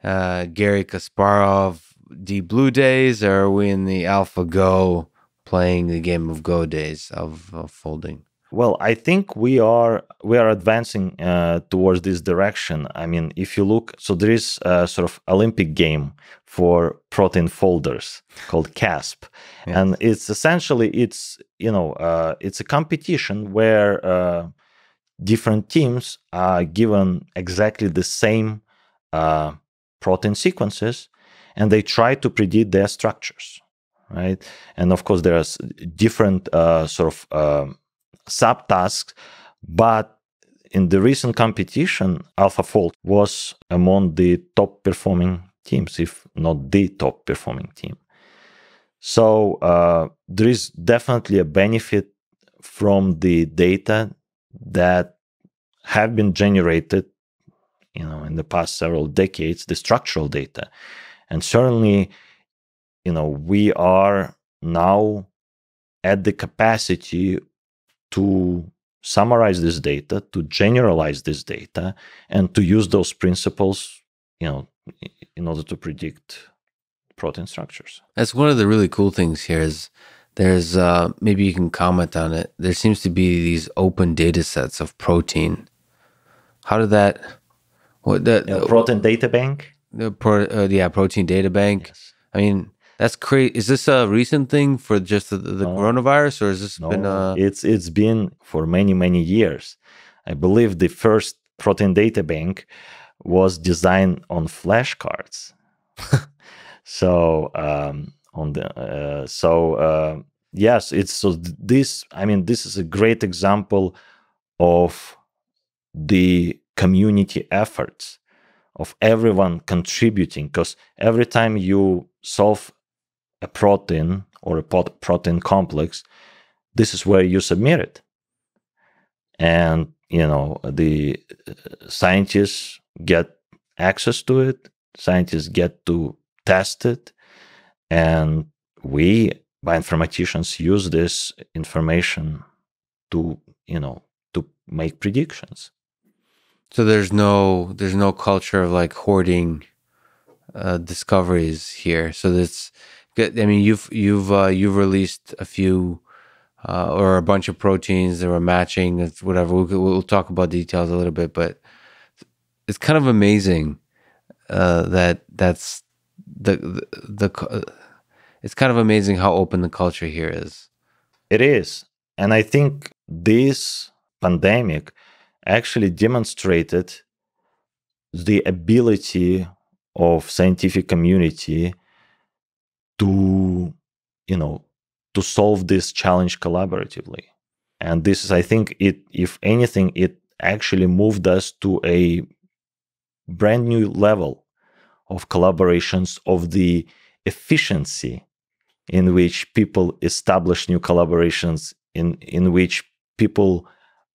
Speaker 1: uh, Garry Kasparov Deep Blue days, or are we in the AlphaGo playing the game of Go days of, of folding?
Speaker 2: Well, I think we are we are advancing uh, towards this direction. I mean, if you look, so there is a sort of Olympic game for protein folders called CASP,
Speaker 1: Yes.
Speaker 2: and it's essentially it's you know uh, it's a competition where uh, different teams are given exactly the same uh, protein sequences, and they try to predict their structures, right? And of course, there are different uh, sort of um subtasks, but in the recent competition, AlphaFold was among the top performing teams, if not the top performing team. So uh, there is definitely a benefit from the data that have been generated, you know, in the past several decades, the structural data, and certainly, you know, we are now at the capacity to summarize this data, to generalize this data, and to use those principles, you know, in order to predict protein structures.
Speaker 1: That's one of the really cool things here is there's uh, maybe you can comment on it. There seems to be these open data sets of protein. How did that? What that?
Speaker 2: You know, protein data bank.
Speaker 1: The pro, uh, yeah, protein data bank.
Speaker 2: Yes.
Speaker 1: I mean, that's crazy. Is this a recent thing for just the, the
Speaker 2: No.
Speaker 1: coronavirus, or has this
Speaker 2: No,
Speaker 1: been? Uh,
Speaker 2: it's it's been for many many years. I believe the first protein data bank was designed on flashcards. so um, on the uh, so uh, yes, it's so this. I mean, this is a great example of the community efforts of everyone contributing because every time you solve a protein or a protein complex this is where you submit it. And you know the uh, scientists get access to it scientists get to test it and we bioinformaticians use this information to you know to make predictions
Speaker 1: so there's no there's no culture of like hoarding uh, discoveries here. So this Good. I mean, you've you've uh, you've released a few uh, or a bunch of proteins that were matching. Whatever. We'll, we'll talk about details a little bit, but it's kind of amazing uh, that that's the the, the it's kind of amazing how open the culture here is.
Speaker 2: It is, and I think this pandemic actually demonstrated the ability of scientific community to you know to solve this challenge collaboratively. And this is i think it if anything it actually moved us to a brand new level of collaborations of the efficiency in which people establish new collaborations in in which people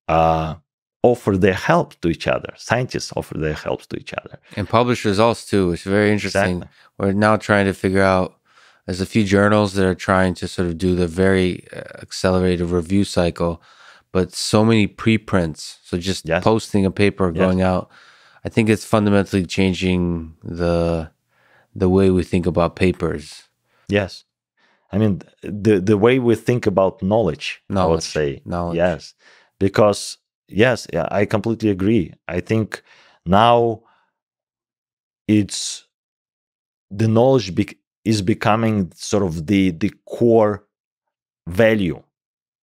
Speaker 2: uh, offer their help to each other scientists offer their help to each other
Speaker 1: and publish results too it's very interesting
Speaker 2: Exactly.
Speaker 1: we're now trying to figure out there's a few journals that are trying to sort of do the very uh, accelerated review cycle but so many preprints so just
Speaker 2: Yes.
Speaker 1: posting a paper
Speaker 2: Yes.
Speaker 1: going out i think it's fundamentally changing the the way we think about papers
Speaker 2: Yes. I mean the the way we think about knowledge, I would
Speaker 1: Knowledge.
Speaker 2: say.
Speaker 1: Knowledge.
Speaker 2: Yes. Because yes, I completely agree. I think now it's the knowledge bec is becoming sort of the the core value,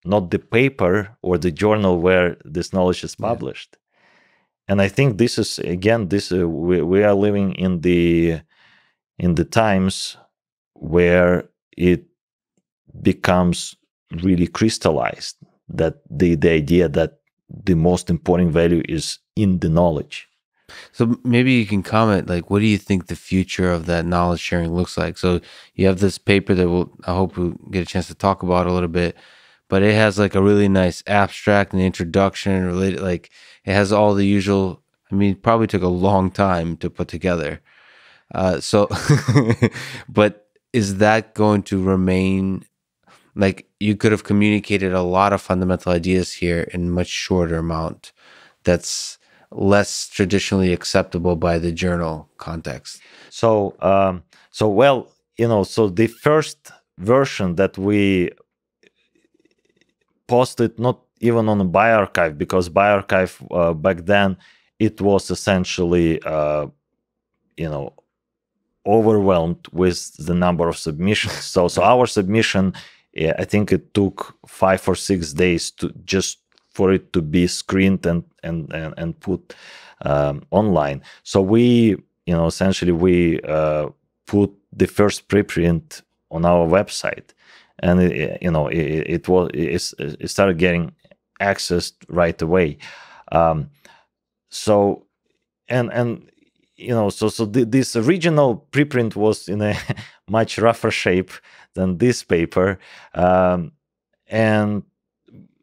Speaker 2: not the paper or the journal where this knowledge is
Speaker 1: Yeah.
Speaker 2: published. And I think this is again this uh, we, we are living in the in the times where it becomes really crystallized that the the idea that the most important value is in the knowledge
Speaker 1: So maybe you can comment, like, what do you think the future of that knowledge sharing looks like? So you have this paper that we'll, I hope we'll get a chance to talk about a little bit, but it has like a really nice abstract and introduction related, like it has all the usual. I mean, probably took a long time to put together. Uh, so, but is that going to remain? Like you could have communicated a lot of fundamental ideas here in much shorter amount. That's less traditionally acceptable by the journal context.
Speaker 2: so um so well you know so the first version that we posted not even on a bioRxiv because bioRxiv uh, back then it was essentially uh, you know overwhelmed with the number of submissions so so our submission i think it took five or six days to just for it to be screened and and and, and put um, online. So we you know essentially we uh, put the first preprint on our website. And it, you know it, it was it, it started getting accessed right away. Um, so and and you know so so th- this original preprint was in a much rougher shape than this paper um, and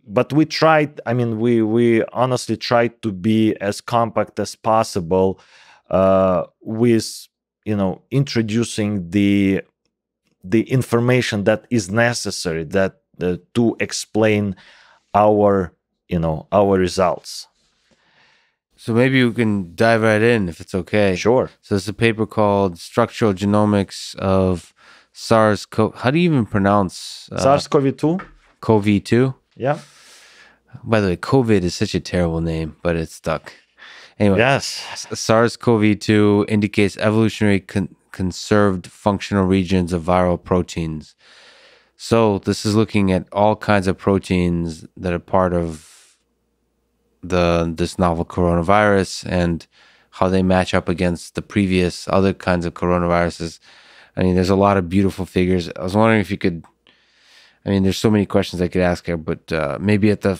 Speaker 2: but we tried i mean we we honestly tried to be as compact as possible uh, with you know introducing the the information that is necessary that uh, to explain our you know our results
Speaker 1: So maybe we can dive right in if it's okay.
Speaker 2: sure
Speaker 1: So it's a paper called Structural Genomics of SARS-CoV. How do you even pronounce uh,
Speaker 2: sars-cov-2
Speaker 1: CoV-2?
Speaker 2: yeah
Speaker 1: By the way, COVID is such a terrible name, but it's stuck. Anyway,
Speaker 2: yes
Speaker 1: SARS-CoV-2 indicates evolutionary con- conserved functional regions of viral proteins. So this is looking at all kinds of proteins that are part of the this novel coronavirus and how they match up against the previous other kinds of coronaviruses. I mean, there's a lot of beautiful figures. I was wondering if you could. I mean, there's so many questions I could ask here, but uh, maybe at the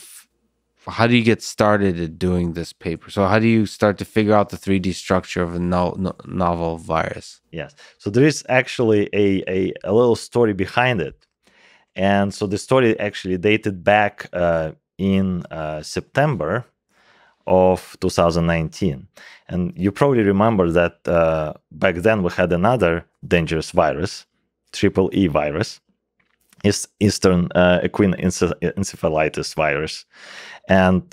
Speaker 1: how do you get started at doing this paper? So how do you start to figure out the 3D structure of a no, no, novel virus?
Speaker 2: Yes. So there is actually a, a, a little story behind it. And so the story actually dated back uh, in uh, September of 2019. And you probably remember that uh, back then we had another dangerous virus, triple E virus, is Eastern uh, equine encephalitis virus. And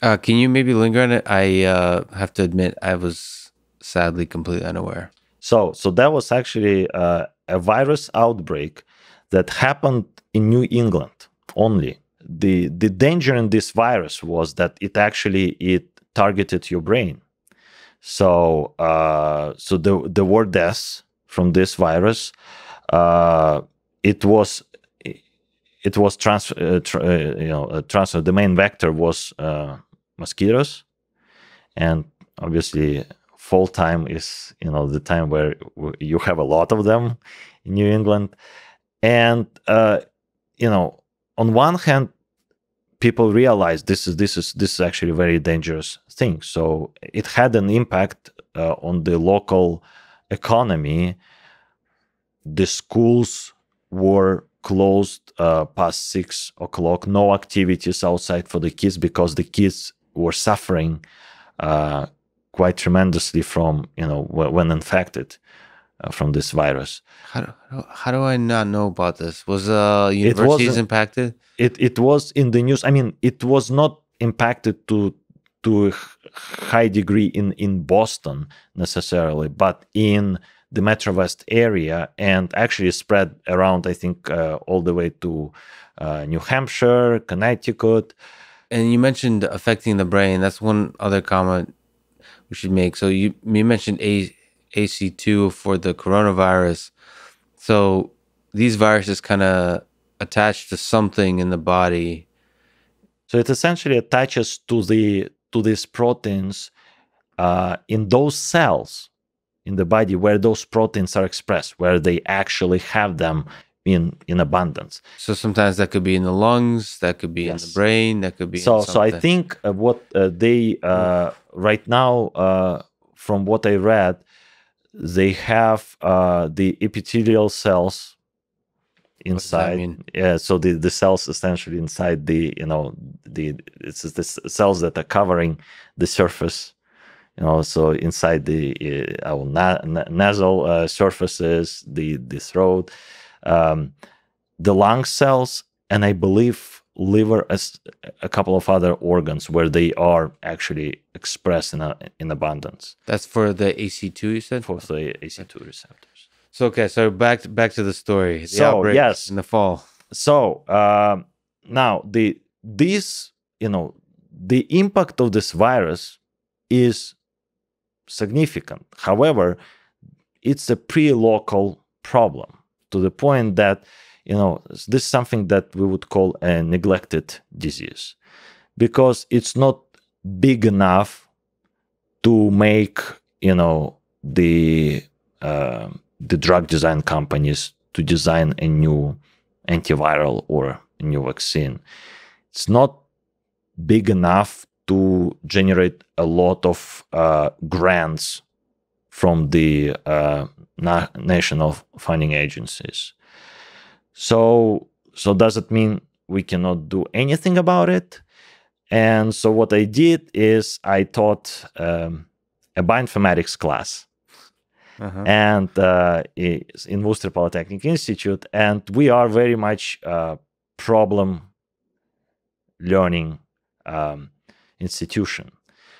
Speaker 1: Uh, can you maybe linger on it? I uh, have to admit I was sadly completely unaware.
Speaker 2: So, so that was actually uh, a virus outbreak that happened in New England only. The the danger in this virus was that it actually it targeted your brain. So uh, so the the word deaths from this virus, uh, it was it was trans uh, uh, you know uh, transfer. The main vector was uh, mosquitoes, and obviously fall time is you know the time where you have a lot of them in New England, and uh, you know on one hand people realized this is this is this is actually a very dangerous thing. So it had an impact uh, on the local economy. The schools were closed uh, past six o'clock. No activities outside for the kids because the kids were suffering uh, quite tremendously from you know when infected uh, from this virus.
Speaker 1: How do, how do I not know about this? Was uh universities impacted?
Speaker 2: It it was in the news. I mean, it was not impacted to to a high degree in in Boston necessarily, but in the Metro West area, and actually spread around. I think uh, all the way to uh, New Hampshire, Connecticut.
Speaker 1: And you mentioned affecting the brain. That's one other comment we should make. So you you mentioned A, ACE2 for the coronavirus. So these viruses kind of attach to something in the body.
Speaker 2: So it essentially attaches to the to these proteins uh, in those cells in the body where those proteins are expressed, where they actually have them in in abundance.
Speaker 1: So sometimes that could be in the lungs, that could be yes. in the brain, that could be.
Speaker 2: So so I think uh, what uh, they uh, right now, uh, from what I read, they have uh, the epithelial cells inside yeah so the the cells essentially inside the you know the it's the cells that are covering the surface you know so inside the uh, our na- nasal uh, surfaces the the throat um, the lung cells and i believe liver as a couple of other organs where they are actually expressed in a, in abundance
Speaker 1: that's for the ACE2 you said
Speaker 2: for the ACE2 receptors
Speaker 1: so okay, so back to, back to the story. The
Speaker 2: so yes,
Speaker 1: in the fall.
Speaker 2: So uh, now the this you know the impact of this virus is significant. However, it's a pre-local problem to the point that you know this is something that we would call a neglected disease because it's not big enough to make you know the uh, the drug design companies to design a new antiviral or a new vaccine. It's not big enough to generate a lot of uh, grants from the uh, na- national funding agencies. So, so does it mean we cannot do anything about it? And so what I did is I taught um, a bioinformatics class uh-huh. and uh, in Worcester Polytechnic Institute, and we are very much a problem learning um, institution.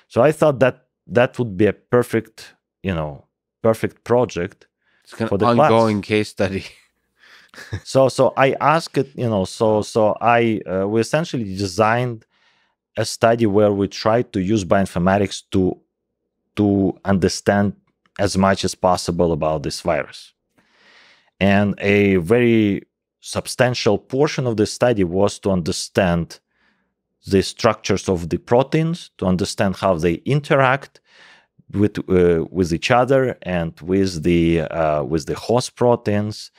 Speaker 2: So I thought that that would be a perfect, you know, perfect project
Speaker 1: it's kind for the ongoing class. case study.
Speaker 2: so so I asked it, you know, so so I uh, we essentially designed a study where we tried to use bioinformatics to to understand as much as possible about this virus. And a very substantial portion of the study was to understand the structures of the proteins, to understand how they interact with uh, with each other and with the uh, with the host proteins.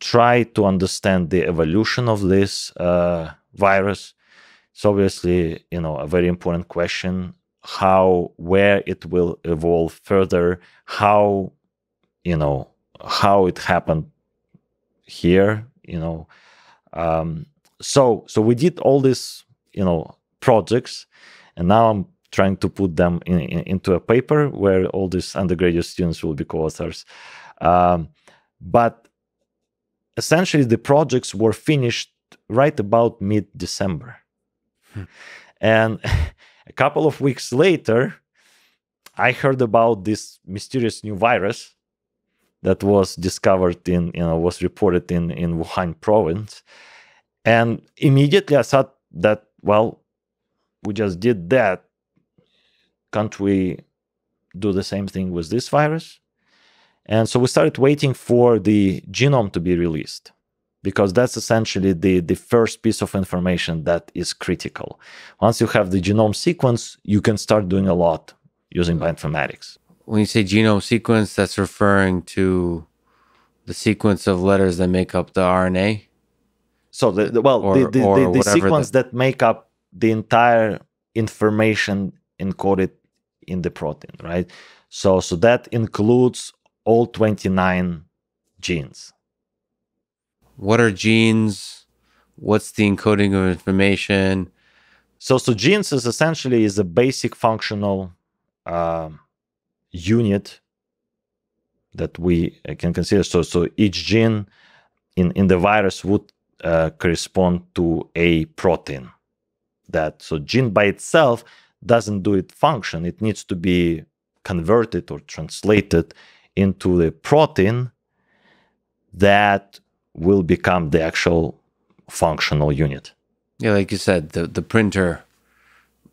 Speaker 2: Try to understand the evolution of this uh, virus. It's obviously, you know, a very important question how where it will evolve further how you know how it happened here you know um, so so we did all these you know projects and now i'm trying to put them in, in, into a paper where all these undergraduate students will be co-authors um, but essentially the projects were finished right about mid-december hmm. and A couple of weeks later, I heard about this mysterious new virus that was discovered in you know was reported in in Wuhan province, and immediately I thought that well, we just did that. Can't we do the same thing with this virus? And so we started waiting for the genome to be released because that's essentially the, the first piece of information that is critical. Once you have the genome sequence, you can start doing a lot using bioinformatics.
Speaker 1: When you say genome sequence, that's referring to the sequence of letters that make up the RNA?
Speaker 2: So, the, the well,
Speaker 1: Or-
Speaker 2: the, the, the, sequence that make up the entire information encoded in the protein, right? So, so that includes all 29 genes.
Speaker 1: What are genes? What's the encoding of information?
Speaker 2: So, so genes is essentially is a basic functional um, unit that we uh, can consider. So, so each gene in in the virus would uh, correspond to a protein. That so gene by itself doesn't do it function. It needs to be converted or translated into the protein that will become the actual functional unit.
Speaker 1: Yeah, like you said, the, the printer.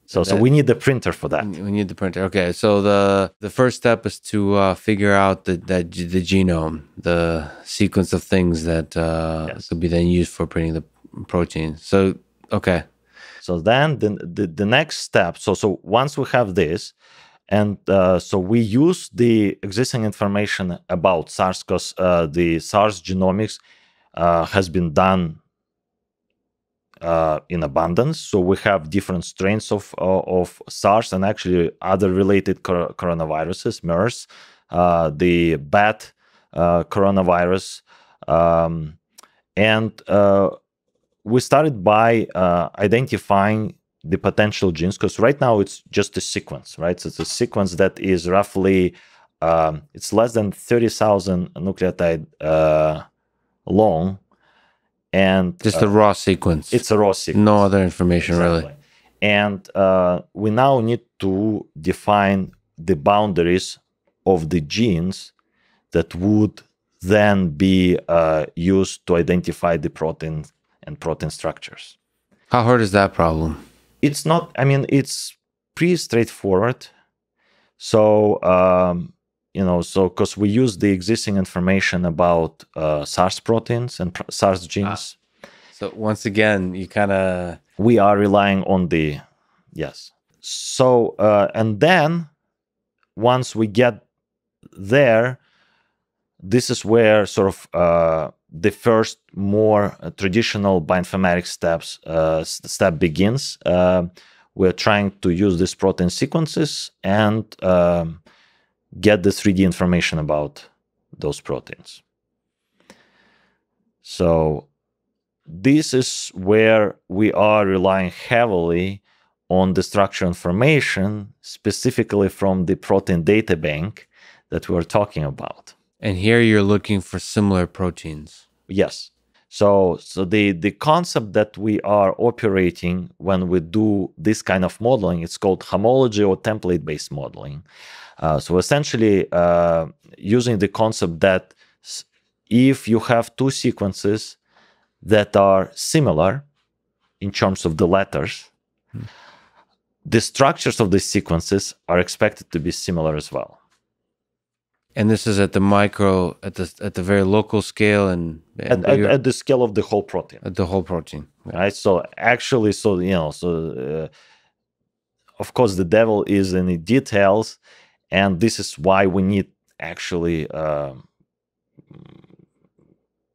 Speaker 2: So, so we need the printer for that.
Speaker 1: We need the printer. Okay, so the the first step is to uh, figure out the that g- the genome, the sequence of things that uh,
Speaker 2: Yes.
Speaker 1: could be then used for printing the protein. So okay,
Speaker 2: So then the, the, the next step, so so once we have this, and uh, so we use the existing information about SARS because uh, the SARS genomics uh, has been done uh, in abundance. So we have different strains of uh, of SARS and actually other related cor- coronaviruses, MERS, uh, the bat coronavirus, um, and we started by identifying the potential genes because right now it's just a sequence, right? So it's a sequence that is roughly um, it's less than thirty thousand nucleotide uh, long, and
Speaker 1: just
Speaker 2: uh,
Speaker 1: the raw sequence.
Speaker 2: it's a raw sequence.
Speaker 1: no other information really.
Speaker 2: And uh, we now need to define the boundaries of the genes that would then be uh, used to identify the protein and protein structures.
Speaker 1: How hard is that problem?
Speaker 2: It's not, I mean, it's pretty straightforward. So, um, you know, so because we use the existing information about uh, SARS proteins and pr- SARS genes,
Speaker 1: So once again, you kind of
Speaker 2: we are relying on the yes. So uh, and then once we get there this is where sort of uh, the first more uh, traditional bioinformatics steps uh, step begins uh, we're trying to use these protein sequences and um, get the 3d information about those proteins so this is where we are relying heavily on the structure information, specifically from the protein data bank that we are talking about.
Speaker 1: And here you're looking for similar proteins.
Speaker 2: Yes. So, so the, the concept that we are operating when we do this kind of modeling, it's called homology or template-based modeling. Uh, so essentially, uh, using the concept that if you have two sequences that are similar in terms of the letters, the structures of the sequences are expected to be similar as well.
Speaker 1: And this is at the micro, at the at the very local scale, and, and
Speaker 2: At, at, at the scale of the whole protein.
Speaker 1: at the whole protein. Yeah.
Speaker 2: right so actually so you know so uh, of course the devil is in the details and this is why we need actually uh,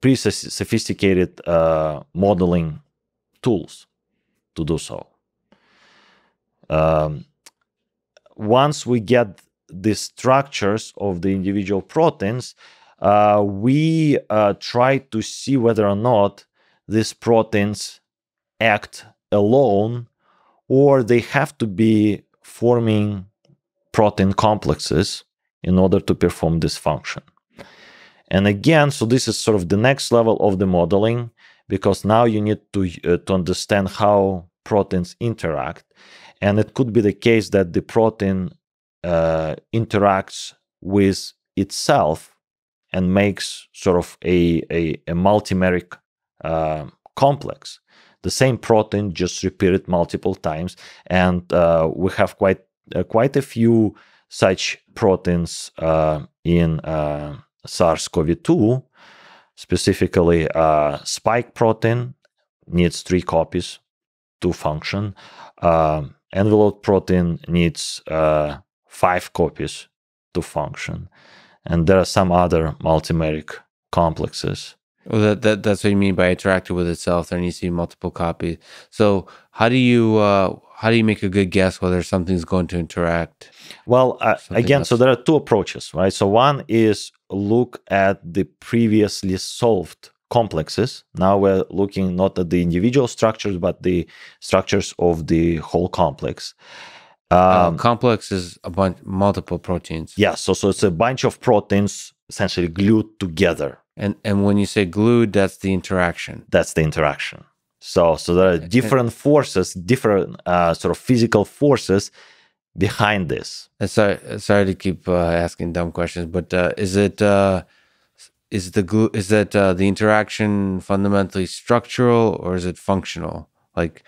Speaker 2: pretty sophisticated uh, modeling tools to do so um, once we get the structures of the individual proteins uh, we uh, try to see whether or not these proteins act alone or they have to be forming protein complexes in order to perform this function. And again, so this is sort of the next level of the modeling because now you need to uh, to understand how proteins interact and it could be the case that the protein uh, interacts with itself and makes sort of a, a, a multimeric uh, complex. The same protein just repeated multiple times, and uh, we have quite uh, quite a few such proteins uh, in uh, SARS-CoV-2. Specifically, uh, spike protein needs three copies to function. envelope protein needs five copies to function and there are some other multimeric complexes.
Speaker 1: Well, that, that that's what you mean by interacting with itself. There needs to be multiple copies. So, how do you uh, how do you make a good guess whether something's going to interact?
Speaker 2: Well, uh, again, else? so there are two approaches, right? So one is look at the previously solved complexes. Now we're looking not at the individual structures, but the structures of the whole complex.
Speaker 1: Uh, um, uh, complex is a bunch, multiple proteins.
Speaker 2: Yeah, so so it's a bunch of proteins essentially glued together.
Speaker 1: And and when you say glued, that's the interaction.
Speaker 2: That's the interaction. So so there are different forces, different uh, sort of physical forces behind this.
Speaker 1: Sorry, sorry to keep uh, asking dumb questions, but uh, is it uh, is the glue is that uh, the interaction fundamentally structural or is it functional? Like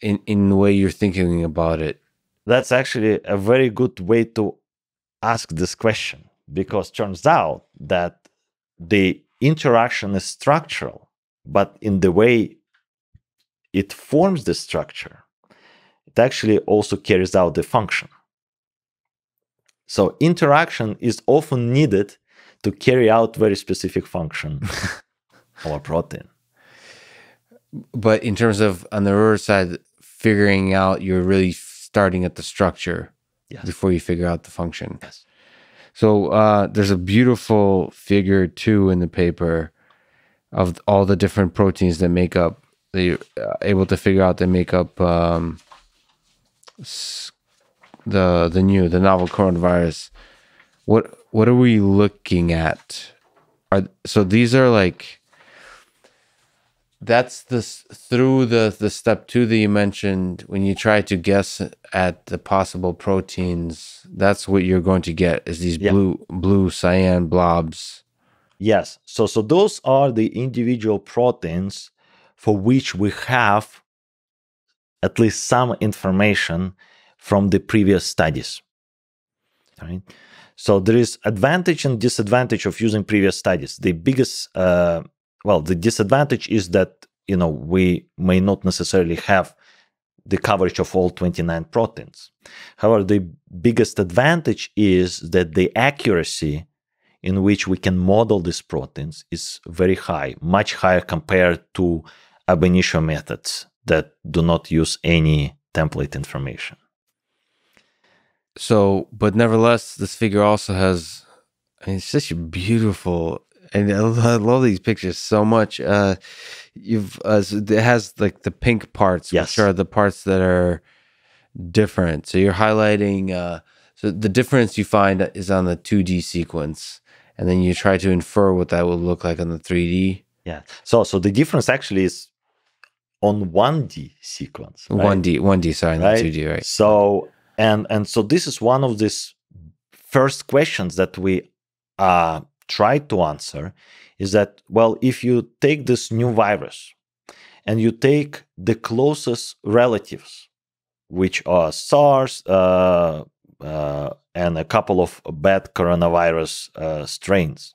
Speaker 1: in in the way you're thinking about it
Speaker 2: that's actually a very good way to ask this question because turns out that the interaction is structural, but in the way it forms the structure, it actually also carries out the function. So interaction is often needed to carry out very specific function of a protein.
Speaker 1: But in terms of on the other side, figuring out you're really starting at the structure yes. before you figure out the function.
Speaker 2: Yes.
Speaker 1: So uh, there's a beautiful figure too in the paper of all the different proteins that make up. They uh, able to figure out they make up um, the the new the novel coronavirus. What what are we looking at? Are so these are like that's the through the the step two that you mentioned when you try to guess at the possible proteins that's what you're going to get is these yeah. blue blue cyan blobs.
Speaker 2: Yes. So so those are the individual proteins for which we have at least some information from the previous studies. Right so there is advantage and disadvantage of using previous studies. The biggest uh, well the disadvantage is that you know we may not necessarily have the coverage of all 29 proteins. However the biggest advantage is that the accuracy in which we can model these proteins is very high much higher compared to ab initio methods that do not use any template information.
Speaker 1: So but nevertheless this figure also has I mean, such a beautiful and I love these pictures so much. Uh, you've uh, it has like the pink parts, yes. which are the parts that are different. So you're highlighting. Uh, so the difference you find is on the 2D sequence, and then you try to infer what that will look like on the 3D.
Speaker 2: Yeah. So so the difference actually is on 1D sequence. Right?
Speaker 1: 1D, 1D, sorry, not 2D, right?
Speaker 2: So and and so this is one of these first questions that we uh tried to answer is that, well, if you take this new virus and you take the closest relatives, which are SARS uh, uh, and a couple of bad coronavirus uh, strains,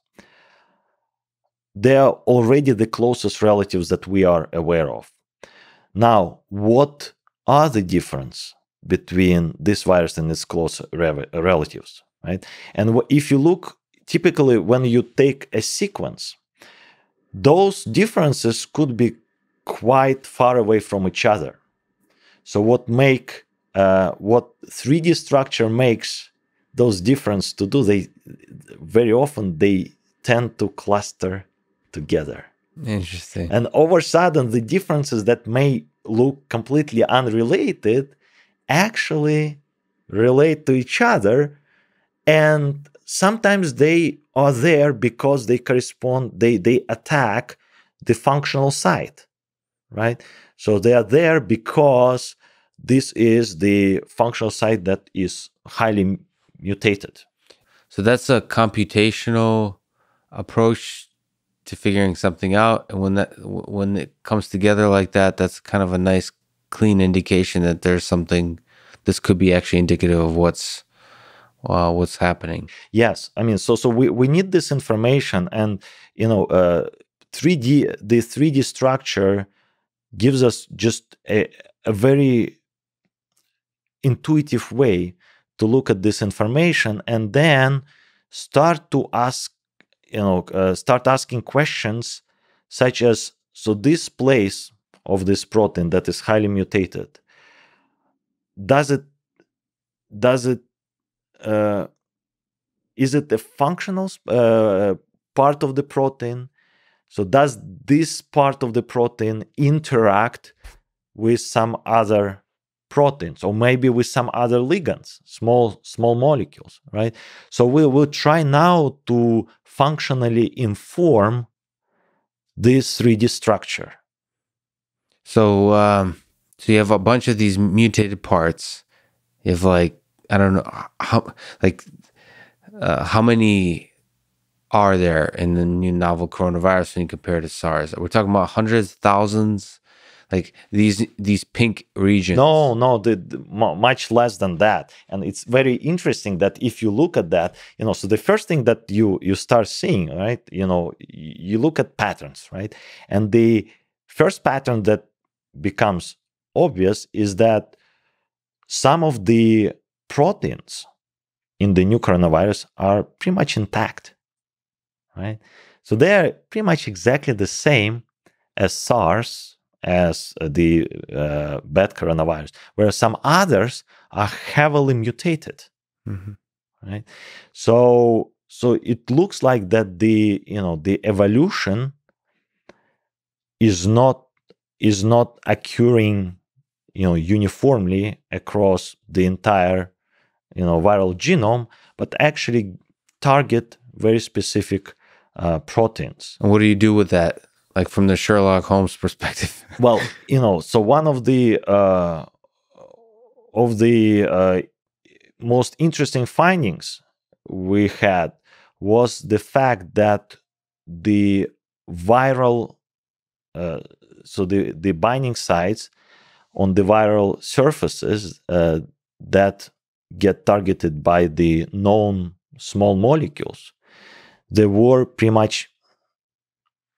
Speaker 2: they are already the closest relatives that we are aware of. Now, what are the difference between this virus and its close re- relatives, right? And if you look typically when you take a sequence, those differences could be quite far away from each other. So what make uh, what 3D structure makes those difference to do, they very often they tend to cluster together.
Speaker 1: Interesting.
Speaker 2: And over sudden, the differences that may look completely unrelated actually relate to each other and sometimes they are there because they correspond they they attack the functional site right so they are there because this is the functional site that is highly mutated
Speaker 1: so that's a computational approach to figuring something out, and when that when it comes together like that, that's kind of a nice clean indication that there's something. This could be actually indicative of what's uh, what's happening.
Speaker 2: Yes, I mean, so so we, we need this information, and you know, uh, 3D the 3D structure gives us just a, a very intuitive way to look at this information, and then start to ask, you know, uh, start asking questions such as, so this place of this protein that is highly mutated, does it does it uh, is it a functional uh, part of the protein? So does this part of the protein interact with some other proteins or maybe with some other ligands, small small molecules, right? So we will try now to functionally inform this 3D structure.
Speaker 1: So um, so you have a bunch of these mutated parts. You have like I don't know how like uh, how many are there in the new novel coronavirus when you compare to SARS? We're talking about hundreds, thousands, like these these pink regions.
Speaker 2: No, no, the, the, much less than that. And it's very interesting that if you look at that, you know, so the first thing that you you start seeing, right? You know, you look at patterns, right? And the first pattern that becomes obvious is that some of the proteins in the new coronavirus are pretty much intact, right? So they are pretty much exactly the same as SARS, as the uh, bad coronavirus, whereas some others are heavily mutated, mm-hmm. right? So so it looks like that the you know the evolution is not is not occurring you know uniformly across the entire you know viral genome but actually target very specific uh, proteins.
Speaker 1: And what do you do with that like from the sherlock holmes perspective?
Speaker 2: Well you know so one of the uh, of the uh, most interesting findings we had was the fact that the viral uh, so the the binding sites on the viral surfaces uh, that get targeted by the known small molecules, they were pretty much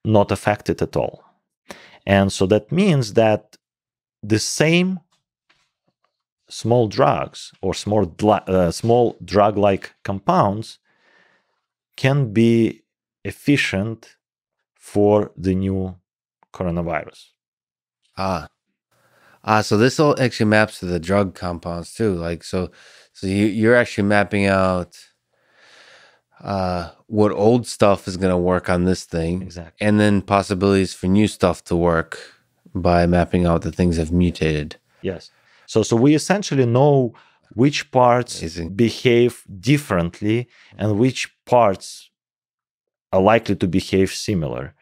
Speaker 2: not affected at all. And so that means that the same small drugs or small, uh, small drug like compounds can be efficient for the new coronavirus.
Speaker 1: Ah, Ah, so this all actually maps to the drug compounds too. Like so, so you you're actually mapping out uh, what old stuff is going to work on this thing,
Speaker 2: exactly,
Speaker 1: and then possibilities for new stuff to work by mapping out the things that have mutated.
Speaker 2: Yes. So so we essentially know which parts Amazing. behave differently and which parts are likely to behave similar.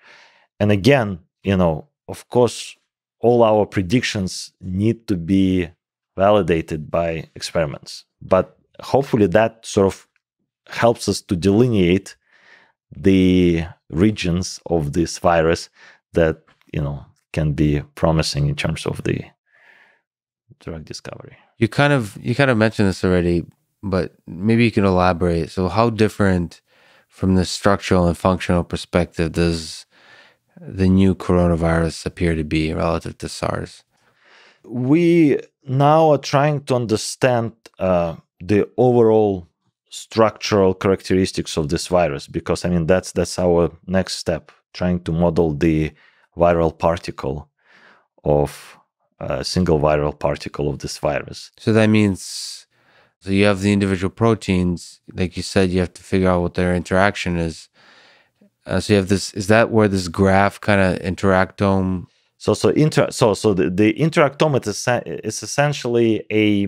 Speaker 2: And again, you know, of course, all our predictions need to be validated by experiments. But hopefully, that sort of helps us to delineate the regions of this virus that you know can be promising in terms of the drug discovery.
Speaker 1: You kind of you kind of mentioned this already, but maybe you can elaborate. So, how different from the structural and functional perspective does the new coronavirus appear to be relative to SARS?
Speaker 2: We now are trying to understand uh, the overall structural characteristics of this virus because I mean that's that's our next step, trying to model the viral particle of a single viral particle of this virus.
Speaker 1: So that means so you have the individual proteins, like you said, you have to figure out what their interaction is uh, so you have this. Is that where this graph kind of interactome?
Speaker 2: So so inter so so the, the interactome is, is essentially a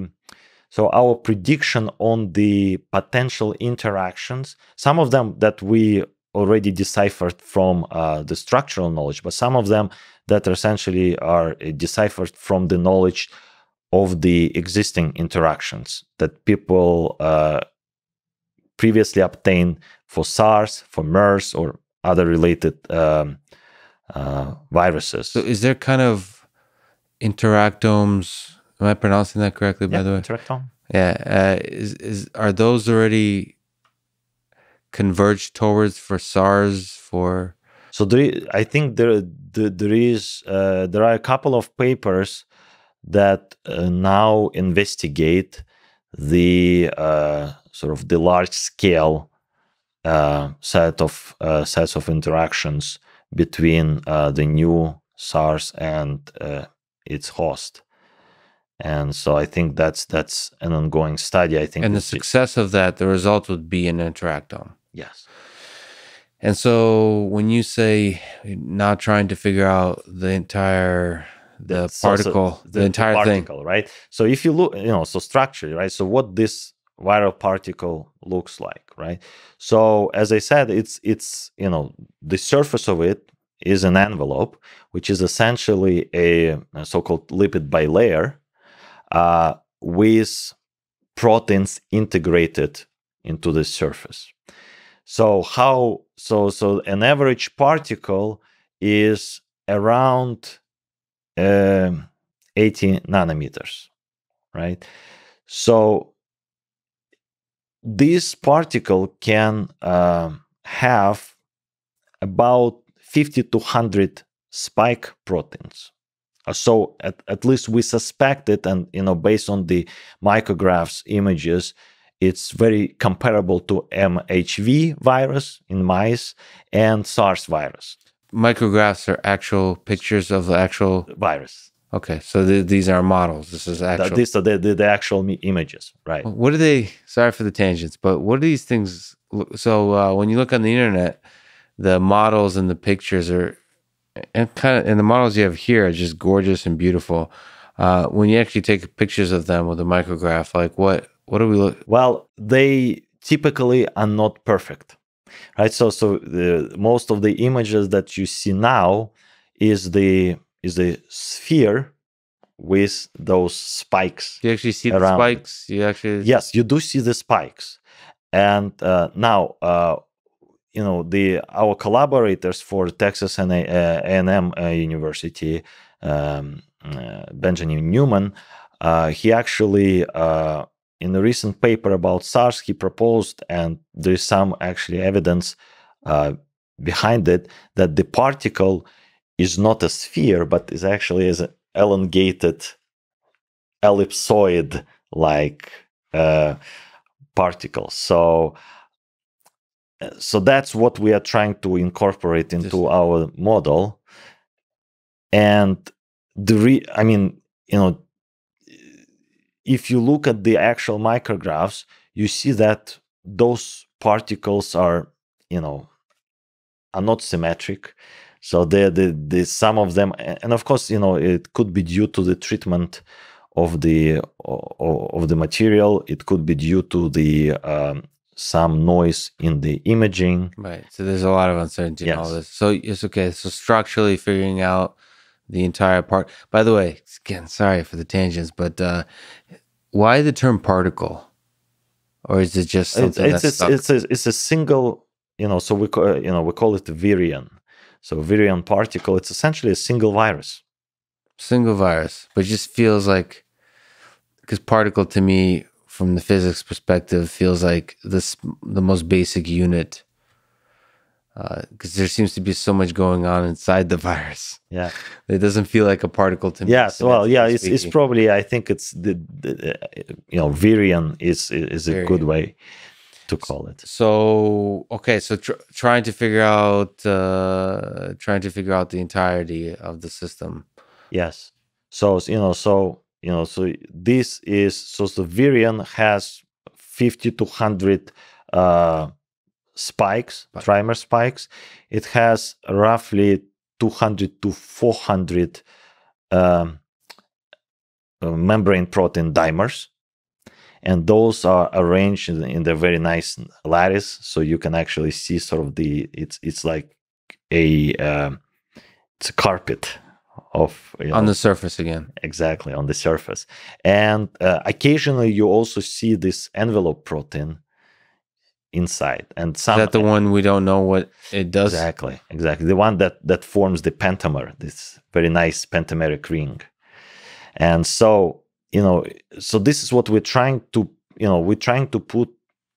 Speaker 2: so our prediction on the potential interactions. Some of them that we already deciphered from uh, the structural knowledge, but some of them that essentially are uh, deciphered from the knowledge of the existing interactions that people uh, previously obtained for SARS, for MERS, or other related um, uh, viruses.
Speaker 1: So is there kind of interactomes? Am I pronouncing that correctly? By
Speaker 2: yeah,
Speaker 1: the way,
Speaker 2: interactome.
Speaker 1: yeah. Uh, is is are those already converged towards for SARS for?
Speaker 2: So there, I think there there, there is uh, there are a couple of papers that uh, now investigate the uh, sort of the large scale uh, set of uh, sets of interactions between uh, the new SARS and uh, its host. And so I think that's that's an ongoing study. I think
Speaker 1: And the success of that, the result would be an interactome.
Speaker 2: yes,
Speaker 1: And so when you say not trying to figure out the entire the
Speaker 2: so
Speaker 1: particle, the, entire thing.
Speaker 2: particle, right? So if you look, you know, so structure, right? So what this viral particle looks like, right? So as I said, it's it's you know the surface of it is an envelope, which is essentially a, a so-called lipid bilayer uh, with proteins integrated into the surface. So how so so an average particle is around um, 80 nanometers, right? So this particle can um, have about 50 to 100 spike proteins. Uh, So at, at least we suspect it, and you know, based on the micrographs images, it's very comparable to MHV virus in mice and SARS virus
Speaker 1: Micrographs are actual pictures of the actual.
Speaker 2: virus.
Speaker 1: Okay, so th- these are models. This is actual.
Speaker 2: these are the, the, the actual images, right?
Speaker 1: What do they? Sorry for the tangents, but what do these things? look- So uh, when you look on the internet, the models and the pictures are, and kind of, and the models you have here are just gorgeous and beautiful. Uh, when you actually take pictures of them with a micrograph, like what? What do we look?
Speaker 2: Well, they typically are not perfect, right? So, so the most of the images that you see now is the is the sphere with those spikes.
Speaker 1: You actually see the
Speaker 2: it.
Speaker 1: spikes? You actually
Speaker 2: Yes, you do see the spikes, and uh, now uh, you know the our collaborators for Texas and uh, A&M uh, University, um, uh, Benjamin Newman, uh, he actually uh, in a recent paper about SARS he proposed, and there is some actually evidence uh, behind it that the particle is not a sphere but is actually as an elongated ellipsoid like uh, particle. So, uh, so that's what we are trying to incorporate into our model. And the re- I mean, you know, if you look at the actual micrographs, you see that those particles are, you know, are not symmetric. So the the the some of them, and of course, you know, it could be due to the treatment of the of the material. It could be due to the um, some noise in the imaging.
Speaker 1: Right. So there's a lot of uncertainty in all this. So it's okay. So structurally figuring out the entire part. By the way, again, sorry for the tangents, but uh, why the term particle? Or is it just something
Speaker 2: it's
Speaker 1: that's
Speaker 2: it's, it's a it's a single, you know. So we call you know we call it virion. So virion particle. It's essentially a single virus.
Speaker 1: single virus, but it just feels like because particle to me, from the physics perspective, feels like this the most basic unit. Because there seems to be so much going on inside the virus.
Speaker 2: Yeah.
Speaker 1: It doesn't feel like a particle to me.
Speaker 2: Yes. Well, yeah. It's it's probably. I think it's the, the uh, you know virion is is a good
Speaker 1: Virion.
Speaker 2: way to call it.
Speaker 1: So okay, so tr- trying to figure out, uh, trying to figure out the entirety of the system.
Speaker 2: Yes. So you know, so you know, so this is so the virion has fifty to hundred uh, spikes,
Speaker 1: Spike.
Speaker 2: trimer spikes. It has roughly two hundred to four hundred um, uh, membrane protein dimers. And those are arranged in, in the very nice lattice, so you can actually see sort of the it's it's like a um, it's a carpet of you
Speaker 1: on the surface again.
Speaker 2: exactly on the surface and uh, occasionally you also see this envelope protein inside. And some
Speaker 1: Is that the one we don't know what it does?
Speaker 2: exactly, exactly the one that that forms the pentamer, this very nice pentameric ring. And so you know, so this is what we're trying to you know we're trying to put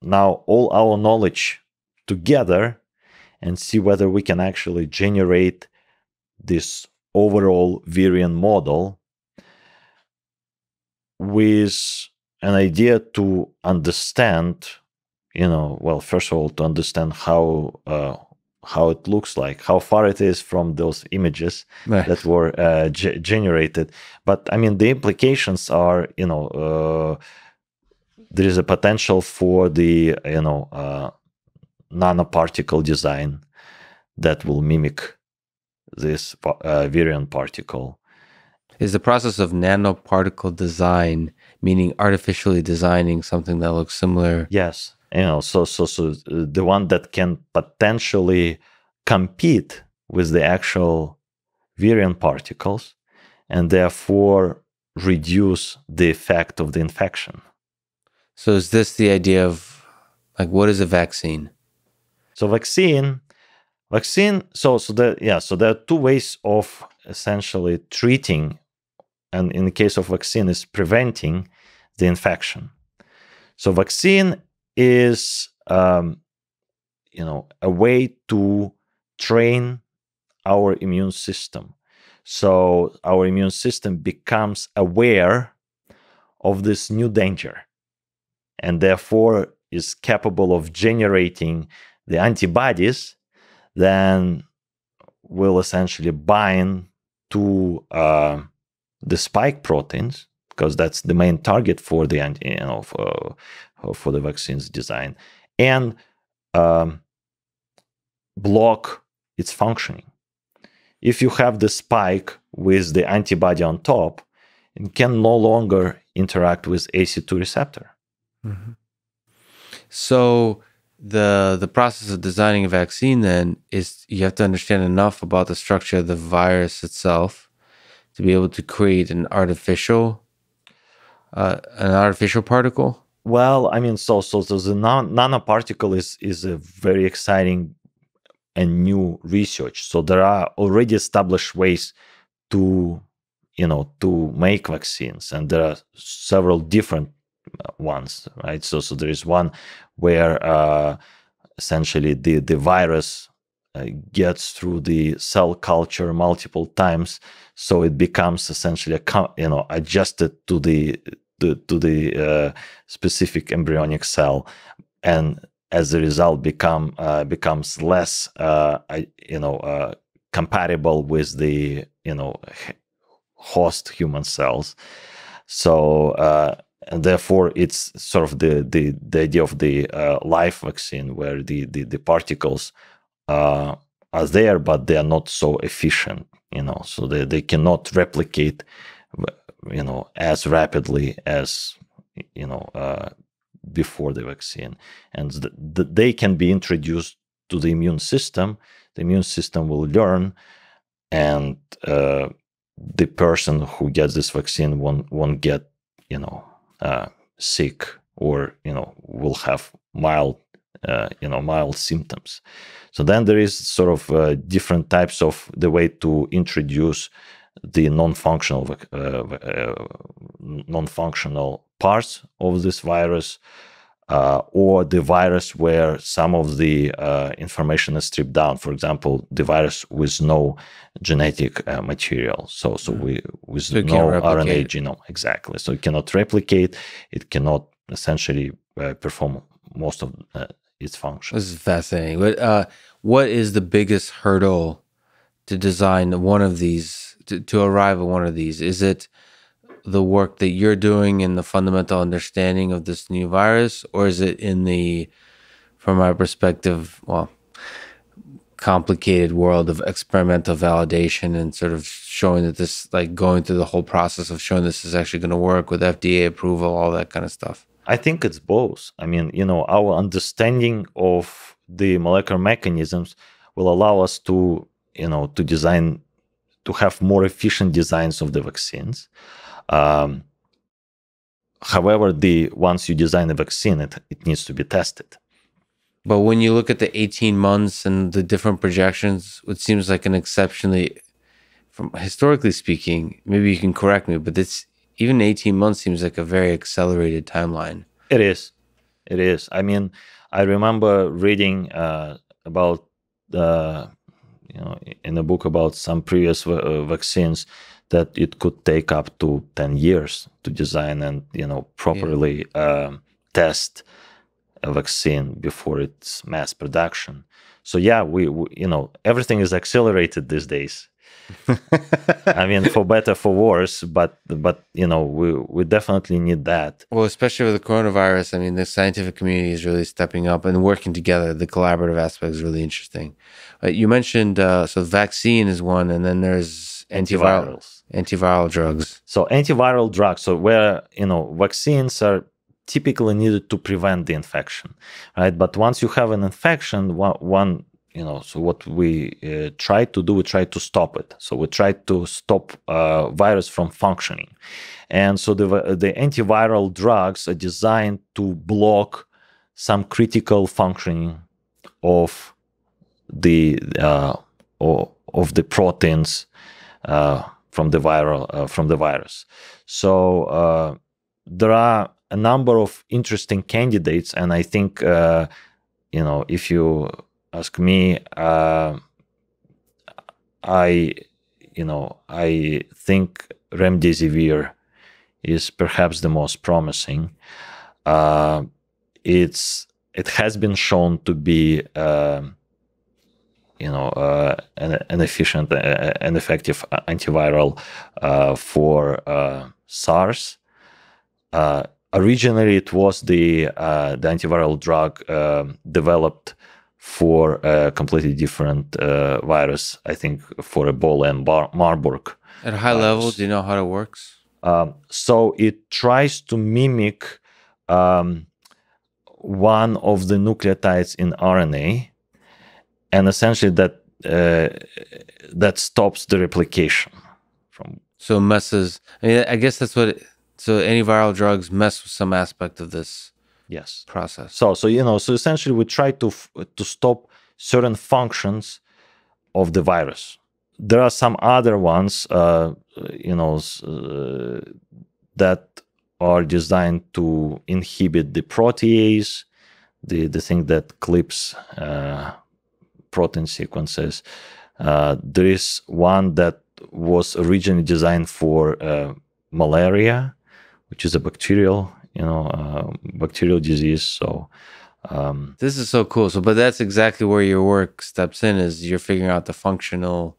Speaker 2: now all our knowledge together and see whether we can actually generate this overall virion model with an idea to understand you know well first of all to understand how uh, how it looks like how far it is from those images
Speaker 1: Right.
Speaker 2: that were uh, ge- generated but i mean the implications are you know uh, there is a potential for the you know uh, nanoparticle design that will mimic this uh, virion particle
Speaker 1: Is the process of nanoparticle design, meaning artificially designing something that looks similar?
Speaker 2: Yes, you know, so so so uh, the one that can potentially compete with the actual virion particles, and therefore reduce the effect of the infection.
Speaker 1: So is this the idea of like what is a vaccine?
Speaker 2: So vaccine, vaccine. So so yeah. So there are two ways of essentially treating, and in the case of vaccine, is preventing the infection. So vaccine is um, you know a way to train our immune system. So our immune system becomes aware of this new danger, and therefore is capable of generating the antibodies then will essentially bind to uh, the spike proteins because that's the main target for the you know for, for the vaccines design. And um, block its functioning. If you have the spike with the antibody on top it can no longer interact with ac2 receptor.
Speaker 1: So the the process of designing a vaccine then is you have to understand enough about the structure of the virus itself to be able to create an artificial uh, an artificial particle.
Speaker 2: Well, I mean, so so, so the nan- nanoparticle is is a very exciting and new research. So there are already established ways to, you know, to make vaccines, and there are several different uh, ones, right? So so there is one where uh, essentially the the virus uh, gets through the cell culture multiple times, so it becomes essentially a you know adjusted to the to, to the uh, specific embryonic cell, and as a result, become uh, becomes less uh, you know compatible with the you know host human cells. So and therefore it's sort of the the, the idea of the uh, life vaccine where the the, the particles uh, are there but they are not so efficient you know so they, they cannot replicate you know as rapidly as you know uh, before the vaccine. And th- th- they can be introduced to the immune system. The immune system will learn and uh, the person who gets this vaccine won't won't get you know uh, sick or you know will have mild uh, you know mild symptoms. So then there is sort of uh, different types of the way to introduce the non-functional uh, uh, non-functional parts of this virus uh, or the virus where some of the uh, information is stripped down. For example, the virus with no genetic uh, material. So, so we with
Speaker 1: So
Speaker 2: no RNA genome exactly. So it cannot replicate. It cannot essentially uh, perform most of uh, its functions.
Speaker 1: This is fascinating. But uh, what is the biggest hurdle to design one of these to, to arrive at one of these? Is it the work that you're doing in the fundamental understanding of this new virus, or is it in the, from my perspective, well, complicated world of experimental validation and sort of showing that this, like going through the whole process of showing this is actually going to work with FDA approval, all that kind of stuff?
Speaker 2: I think it's both. I mean, you know, our understanding of the molecular mechanisms will allow us to, you know, to design, to have more efficient designs of the vaccines. Um, however, the once you design a vaccine, it, it needs to be tested.
Speaker 1: But when you look at the 18 months and the different projections, it seems like an exceptionally, from historically speaking, maybe you can correct me, but this even 18 months seems like a very accelerated timeline.
Speaker 2: It is. It is. I mean, I remember reading uh, about the, you know, in a book about some previous uh, vaccines that it could take up to 10 years to design and, you know, properly yeah. uh, test a vaccine before its mass production. So yeah, we, we you know everything is accelerated these days. I mean, for better for worse, but but you know we we definitely need that.
Speaker 1: Well, especially with the coronavirus, I mean, the scientific community is really stepping up and working together. The collaborative aspect is really interesting. Uh, you mentioned uh, so vaccine is one, and then there's antiviral
Speaker 2: Antivirals.
Speaker 1: antiviral drugs.
Speaker 2: So antiviral drugs. So where you know vaccines are typically needed to prevent the infection, right? But once you have an infection, one, one you know, so what we uh, try to do, we try to stop it. So we try to stop uh, virus from functioning, and so the the antiviral drugs are designed to block some critical functioning of the uh, of the proteins uh, from the viral uh, from the virus. So uh, there are a number of interesting candidates, and I think uh, you know if you ask me, uh, I you know I think remdesivir is perhaps the most promising. Uh, it's it has been shown to be um, you know uh, an, an, efficient uh, and effective antiviral uh, for uh, SARS. Uh, originally it was the uh, the antiviral drug um, developed for a completely different uh, virus. I think for Ebola and Bar- Marburg.
Speaker 1: At a high virus. level, do you know how it works?
Speaker 2: Um, so it tries to mimic um, one of the nucleotides in RNA, and essentially that uh, that stops the replication from.
Speaker 1: So messes. I mean, I guess that's what. It, so antiviral drugs mess with some aspect of this
Speaker 2: yes
Speaker 1: process.
Speaker 2: So so you know so essentially we try to to stop certain functions of the virus. There are some other ones, uh, you know, uh, that are designed to inhibit the protease, the the thing that clips uh, protein sequences. Uh, there is one that was originally designed for uh, malaria, which is a bacterial, you know, uh, bacterial disease. So um,
Speaker 1: this is so cool. So, but that's exactly where your work steps in. Is you're figuring out the functional,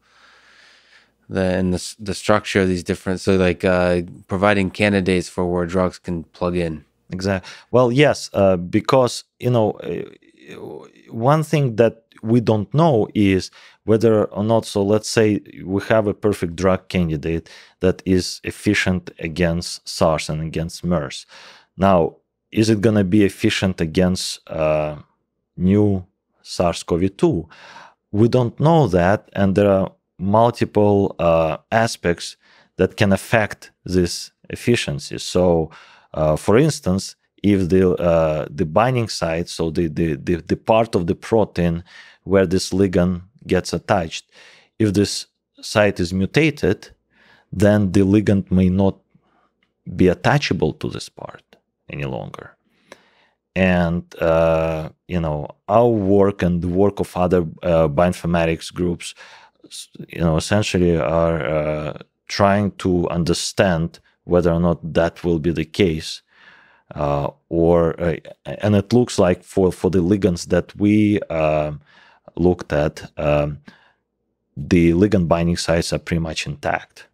Speaker 1: the and the the structure of these different. So, like uh, providing candidates for where drugs can plug in.
Speaker 2: Exactly. Well, yes, uh, because you know, uh, one thing that we don't know is whether or not so let's say we have a perfect drug candidate that is efficient against SARS and against MERS. Now, is it going to be efficient against uh, new SARS-CoV-2? We don't know that, and there are multiple uh, aspects that can affect this efficiency. So, uh, for instance, if the uh, the binding site, so the, the the the part of the protein where this ligand gets attached. If this site is mutated, then the ligand may not be attachable to this part any longer. And uh, you know our work and the work of other uh, bioinformatics groups, you know, essentially are uh, trying to understand whether or not that will be the case. Uh, or uh, and it looks like for for the ligands that we uh, looked at, um, the ligand binding sites are pretty much intact,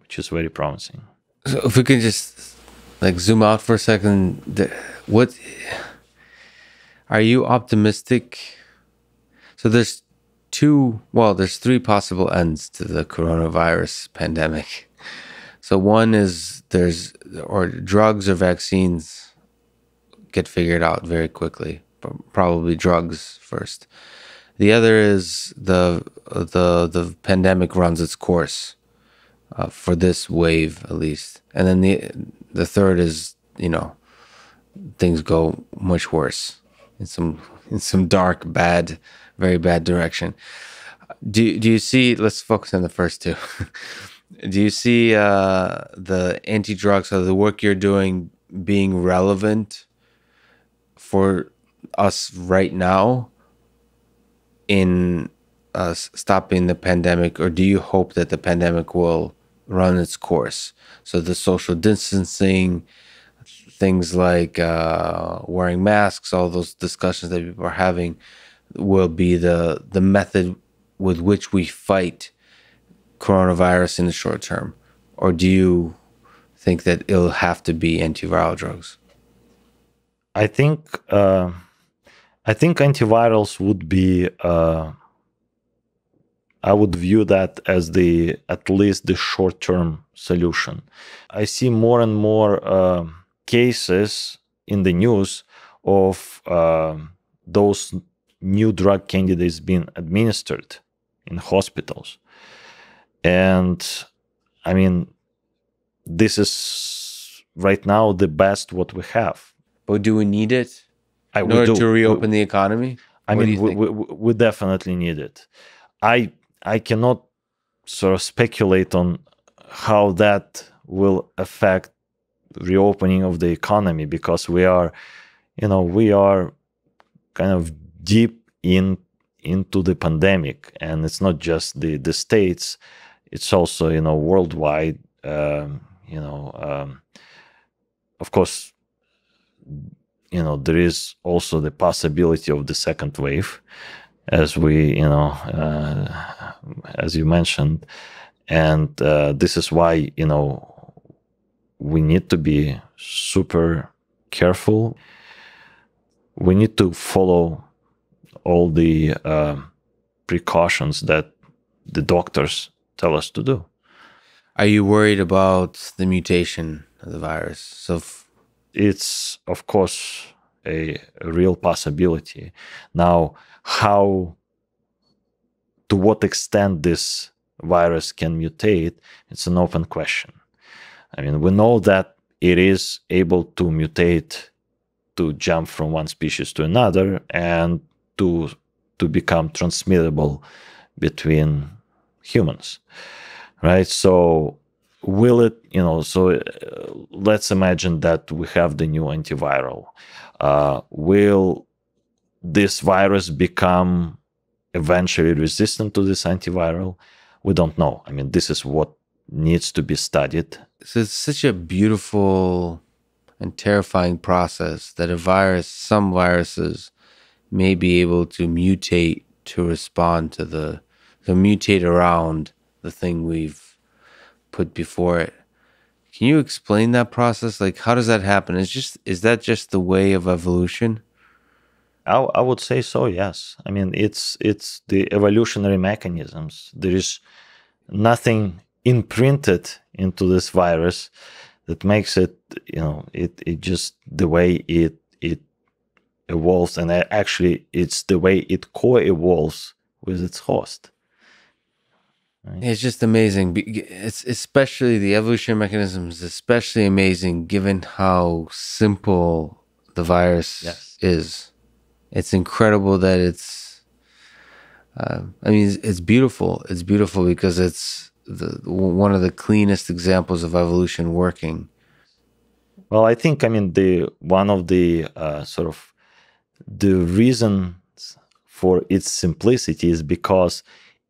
Speaker 2: which is very promising.
Speaker 1: So if we can just like zoom out for a second, what are you optimistic? So there's two, well, there's three possible ends to the coronavirus pandemic. So one is there's or drugs or vaccines get figured out very quickly probably drugs first. The other is the the the pandemic runs its course uh, for this wave at least, and then the the third is you know things go much worse. in some in some dark, bad, very bad direction. Do do you see? Let's focus on the first two. do you see uh, the anti drugs or the work you're doing being relevant for us right now in us stopping the pandemic, or do you hope that the pandemic will run its course? So the social distancing, things like uh, wearing masks, all those discussions that people are having, will be the the method with which we fight coronavirus in the short term, or do you think that it'll have to be antiviral drugs?
Speaker 2: I think uh, I think antivirals would be. Uh, I would view that as the at least the short term solution. I see more and more uh, cases in the news of uh, those new drug candidates being administered in hospitals, and I mean, this is right now the best what we have.
Speaker 1: But do we need it
Speaker 2: I
Speaker 1: in order
Speaker 2: do.
Speaker 1: to reopen
Speaker 2: We-
Speaker 1: the economy?
Speaker 2: I
Speaker 1: What
Speaker 2: mean,
Speaker 1: you
Speaker 2: we,
Speaker 1: think?
Speaker 2: we, we we definitely need it. I I cannot sort of speculate on how that will affect reopening of the economy because we are, you know, we are kind of deep in into the pandemic, and it's not just the the states; it's also you know worldwide. Um, you know, um, of course, you know there is also the possibility of the second wave as we you know uh, as you mentioned and uh, this is why you know we need to be super careful we need to follow all the uh, precautions that the doctors tell us to do
Speaker 1: Are you worried about the mutation of the virus? So,
Speaker 2: it's of course a, a real possibility. Now, how, to what extent this virus can mutate, it's an open question. I mean, we know that it is able to mutate, to jump from one species to another, and to to become transmittable between humans, right? So will it you know so uh, let's imagine that we have the new antiviral uh, will this virus become eventually resistant to this antiviral we don't know i mean this is what needs to be studied
Speaker 1: so it's such a beautiful and terrifying process that a virus, some viruses, may be able to mutate to respond to the, to mutate around the thing we've put before it. Can you explain that process? Like, how does that happen? Is just is that just the way of evolution?
Speaker 2: I, I would say so yes i mean it's it's the evolutionary mechanisms there is nothing imprinted into this virus that makes it you know it it just the way it it evolves and uh, actually it's the way it co-evolves with its host
Speaker 1: It's just amazing. It's especially the evolution mechanism is especially amazing given how simple the virus
Speaker 2: Yes.
Speaker 1: is. It's incredible that it's. Uh, I mean, it's, it's beautiful. It's beautiful because it's the one of the cleanest examples of evolution working.
Speaker 2: Well, I think I mean the one of the uh, sort of the reasons for its simplicity is because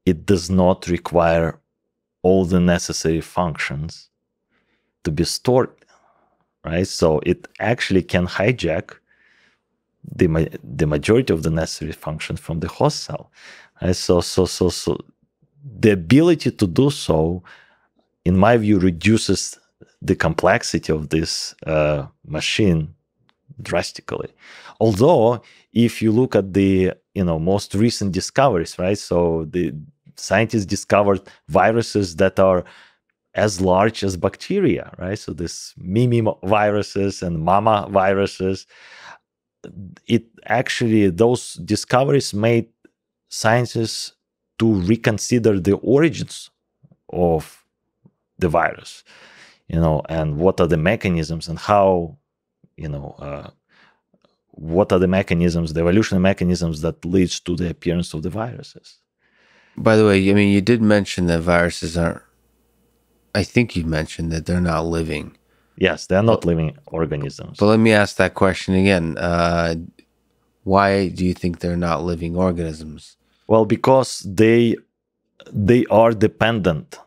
Speaker 2: it does not require all the necessary functions to be stored, right? So it actually can hijack the the majority of the necessary functions from the host cell. Right? So so so so the ability to do so, in my view, reduces the complexity of this uh, machine drastically. Although, if you look at the you know most recent discoveries, right? So the scientists discovered viruses that are as large as bacteria, right? So this Mimi viruses and Mamaviruses. It actually those discoveries made scientists to reconsider the origins of the virus you know and what are the mechanisms and how you know uh, what are the mechanisms, the evolutionary mechanisms that leads to the appearance of the viruses.
Speaker 1: By the way, I mean you did mention that viruses aren't. I think you mentioned that they're not living.
Speaker 2: Yes, they are not living organisms.
Speaker 1: But let me ask that question again. Uh, why do you think they're not living organisms?
Speaker 2: Well, because they they are dependent.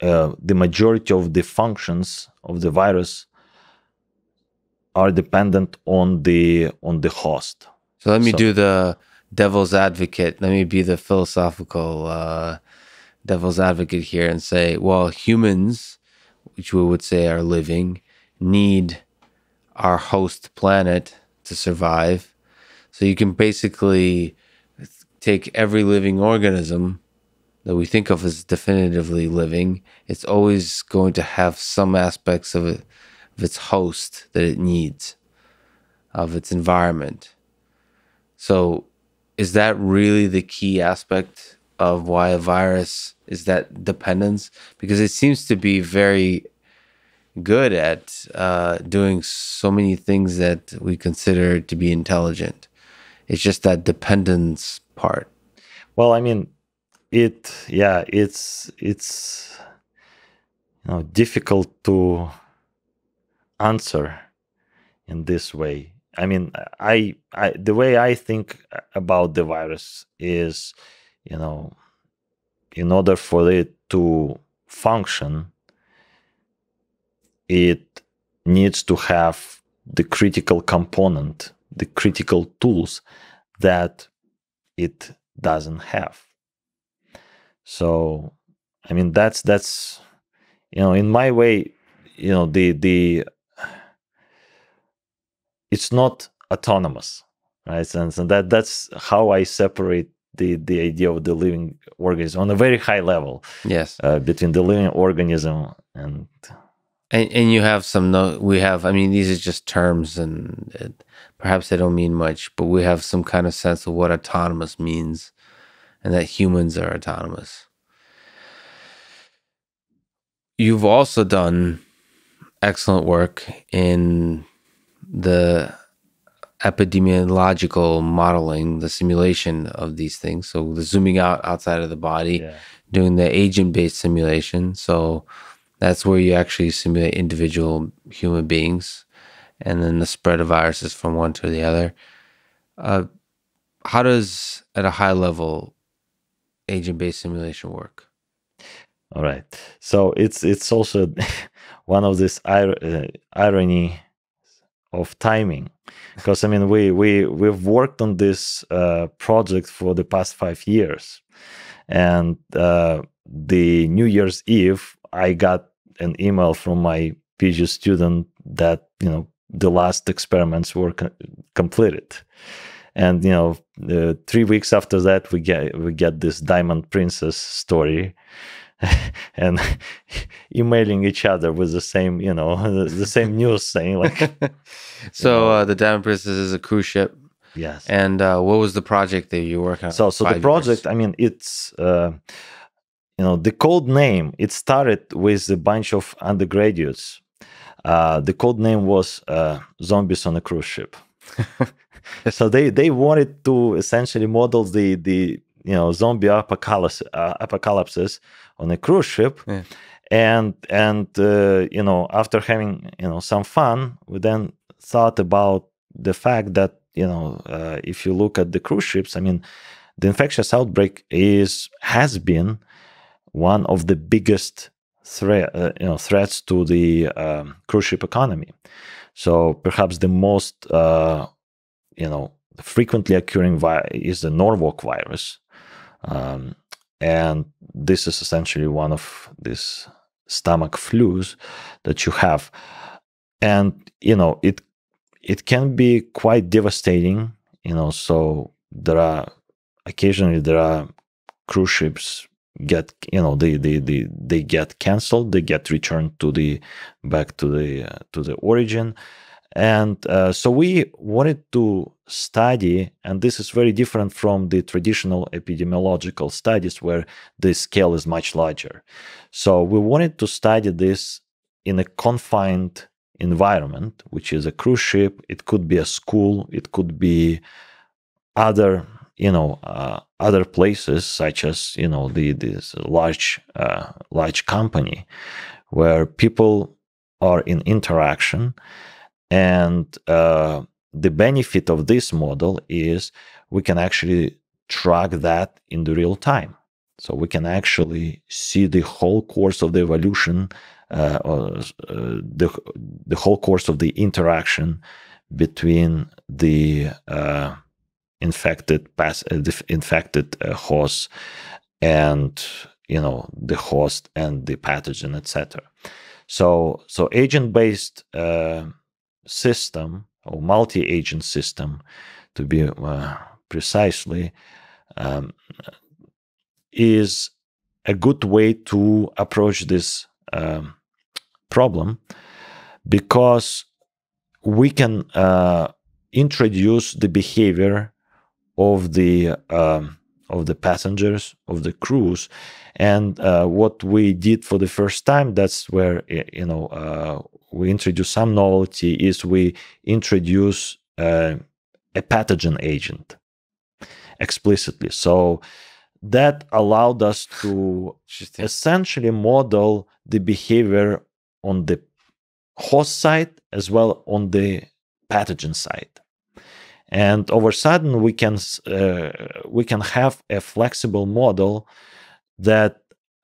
Speaker 2: Uh, the majority of the functions of the virus are dependent on the on the host.
Speaker 1: So let me so, do the devil's advocate. Let me be the philosophical uh, devil's advocate here and say, well, humans, which we would say are living, need our host planet to survive. So you can basically take every living organism that we think of as definitively living, it's always going to have some aspects of it of its host that it needs, of its environment. So is that really the key aspect of why a virus is that dependence? Because it seems to be very good at uh, doing so many things that we consider to be intelligent. It's just that dependence part.
Speaker 2: Well, I mean, it yeah, it's it's you know difficult to answer in this way. I mean, I, I the way I think about the virus is, you know, in order for it to function, it needs to have the critical component, the critical tools that it doesn't have. So, I mean, that's that's you know, in my way, you know, the the it's not autonomous, right? And, and that that's how I separate the the idea of the living organism on a very high level.
Speaker 1: Yes,
Speaker 2: uh, between the living organism and
Speaker 1: and, and you have some no we have i mean these are just terms and it, perhaps they don't mean much but we have some kind of sense of what autonomous means and that humans are autonomous you've also done excellent work in the epidemiological modeling, the simulation of these things. So the zooming out outside of the body, yeah. doing the agent-based simulation. So that's where you actually simulate individual human beings, and then the spread of viruses from one to the other. Uh, how does, at a high level, agent-based simulation work?
Speaker 2: All right. So it's it's also one of this ir- uh, irony of timing because i mean we we we've worked on this uh, project for the past five years. And uh, the new year's eve i got an email from my phd student that you know the last experiments were co- completed. And you know uh, three weeks after that we get we get this diamond princess story and emailing each other with the same, you know, the, the same news saying like.
Speaker 1: so uh, the Diamond Princess is a cruise ship.
Speaker 2: Yes.
Speaker 1: And uh, what was the project that you worked on?
Speaker 2: So, so the project, years? I mean, it's. Uh, you know the code name it started with a bunch of undergraduates uh, the code name was uh, zombies on a cruise ship so they they wanted to essentially model the the you know zombie apocalypse uh, apocalypses on a cruise ship yeah. and and uh, you know after having you know some fun we then thought about the fact that you know uh, if you look at the cruise ships i mean the infectious outbreak is has been one of the biggest threat uh, you know threats to the um, cruise ship economy so perhaps the most uh, you know frequently occurring is the norwalk virus um, and this is essentially one of these stomach flus that you have. And, you know, it it can be quite devastating, you know, so there are occasionally there are cruise ships get you know they they they, they get canceled they get returned to the back to the uh, to the origin and uh, so we wanted to study, and this is very different from the traditional epidemiological studies where the scale is much larger. So we wanted to study this in a confined environment, which is a cruise ship, it could be a school, it could be other you know uh, other places such as you know the this large uh, large company where people are in interaction and uh, the benefit of this model is we can actually track that in the real time. So we can actually see the whole course of the evolution uh, uh, the, the whole course of the interaction between the uh, infected pass uh, infected uh, host and you know the host and the pathogen etc so so agent based uh, system or multi agent system to be uh, precisely um, is a good way to approach this um, problem because we can uh, introduce the behavior of the um, of the passengers of the cruise and uh, what we did for the first time that's where you know uh, we introduce some novelty is we introduce uh, a pathogen agent explicitly. So that allowed us to essentially model the behavior on the host side as well on the pathogen side. And over sudden we can uh, we can have a flexible model that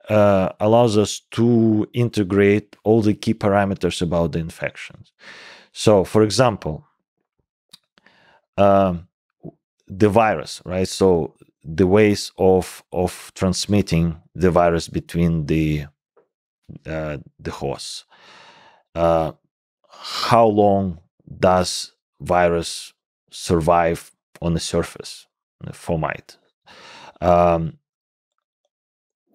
Speaker 2: uh, allows us to integrate all the key parameters about the infections. So for example um, the virus right? So the ways of of transmitting the virus between the uh, the hosts uh, how long does virus survive on the surface, fomite. Um,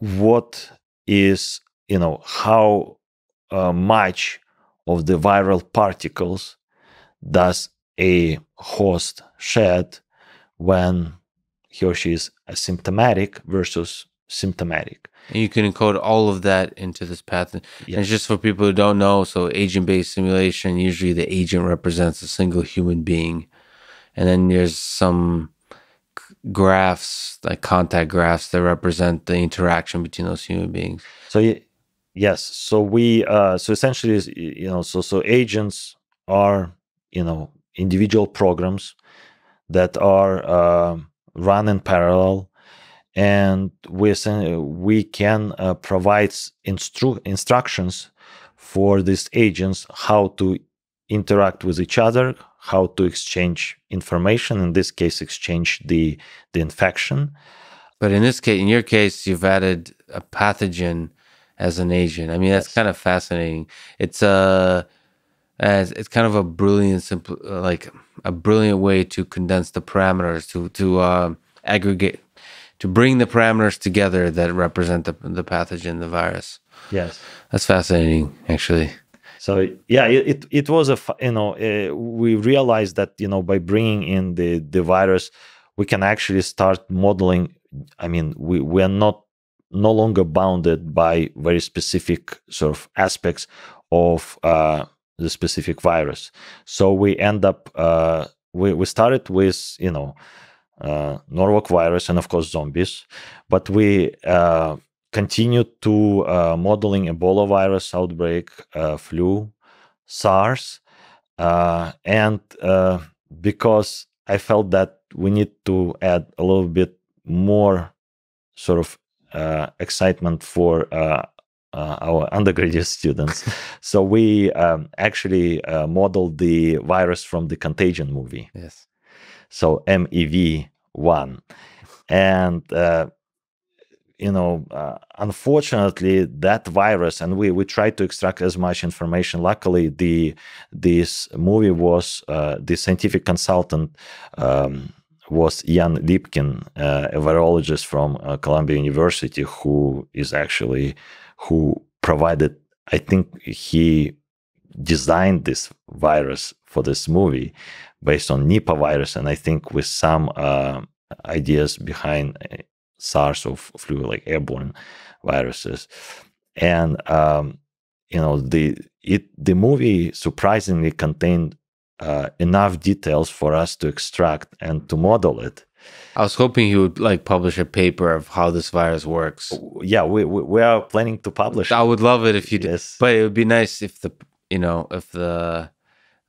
Speaker 2: what is, you know, how uh, much of the viral particles does a host shed when he or she is asymptomatic versus symptomatic.
Speaker 1: And you can encode all of that into this path. Yes. And it's just for people who don't know. So, agent based simulation, usually the agent represents a single human being and then there's some graphs like contact graphs that represent the interaction between those human beings.
Speaker 2: So yes so we uh so essentially you know so so agents are you know individual programs that are uh, run in parallel and we we can uh, provide instru- instructions for these agents how to interact with each other how to exchange information in this case exchange the the infection.
Speaker 1: But in this case in your case you've added a pathogen as an agent. I mean that's yes. kind of fascinating. It's a uh, as it's kind of a brilliant simple uh, like a brilliant way to condense the parameters to to uh, aggregate to bring the parameters together that represent the, the pathogen the virus.
Speaker 2: Yes.
Speaker 1: That's fascinating actually
Speaker 2: so yeah it it was a you know uh, we realized that you know by bringing in the the virus we can actually start modeling i mean we we are not no longer bounded by very specific sort of aspects of uh, the specific virus. So we end up uh, we, we started with you know uh, norwalk virus and of course zombies. But we uh, continued to uh, modeling Ebola virus outbreak, uh, flu, SARS, uh, and uh, because I felt that we need to add a little bit more sort of uh, excitement for uh, our undergraduate students, so we um, actually modeled the virus from the Contagion movie.
Speaker 1: Yes.
Speaker 2: So MEV one, and you know, uh, unfortunately, that virus, and we we tried to extract as much information. Luckily, the this movie was uh, the scientific consultant um, was Ian Lipkin, uh, a virologist from uh, Columbia University, who is actually who provided. I think he designed this virus for this movie based on Nipah virus, and I think with some uh, ideas behind SARS or flu, like airborne viruses. And um, you know the it the movie surprisingly contained uh, enough details for us to extract and to model it.
Speaker 1: I was hoping he would like publish a paper of how this virus works.
Speaker 2: Yeah, we we, we are planning to publish.
Speaker 1: I would love it if you did,
Speaker 2: Yes.
Speaker 1: but it would be nice if the you know if the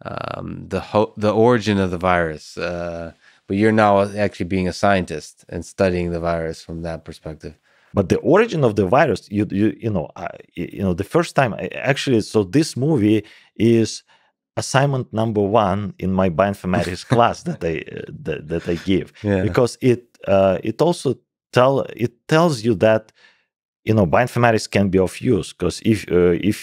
Speaker 1: um, the ho- the origin of the virus. Uh, but you're now actually being a scientist and studying the virus from that perspective.
Speaker 2: but the origin of the virus you you you know I, you know the first time I, actually so this movie is assignment number one in my bioinformatics class that I uh, that, that I give
Speaker 1: Yeah.
Speaker 2: because it uh, it also tell it tells you that you know bioinformatics can be of use because if uh, if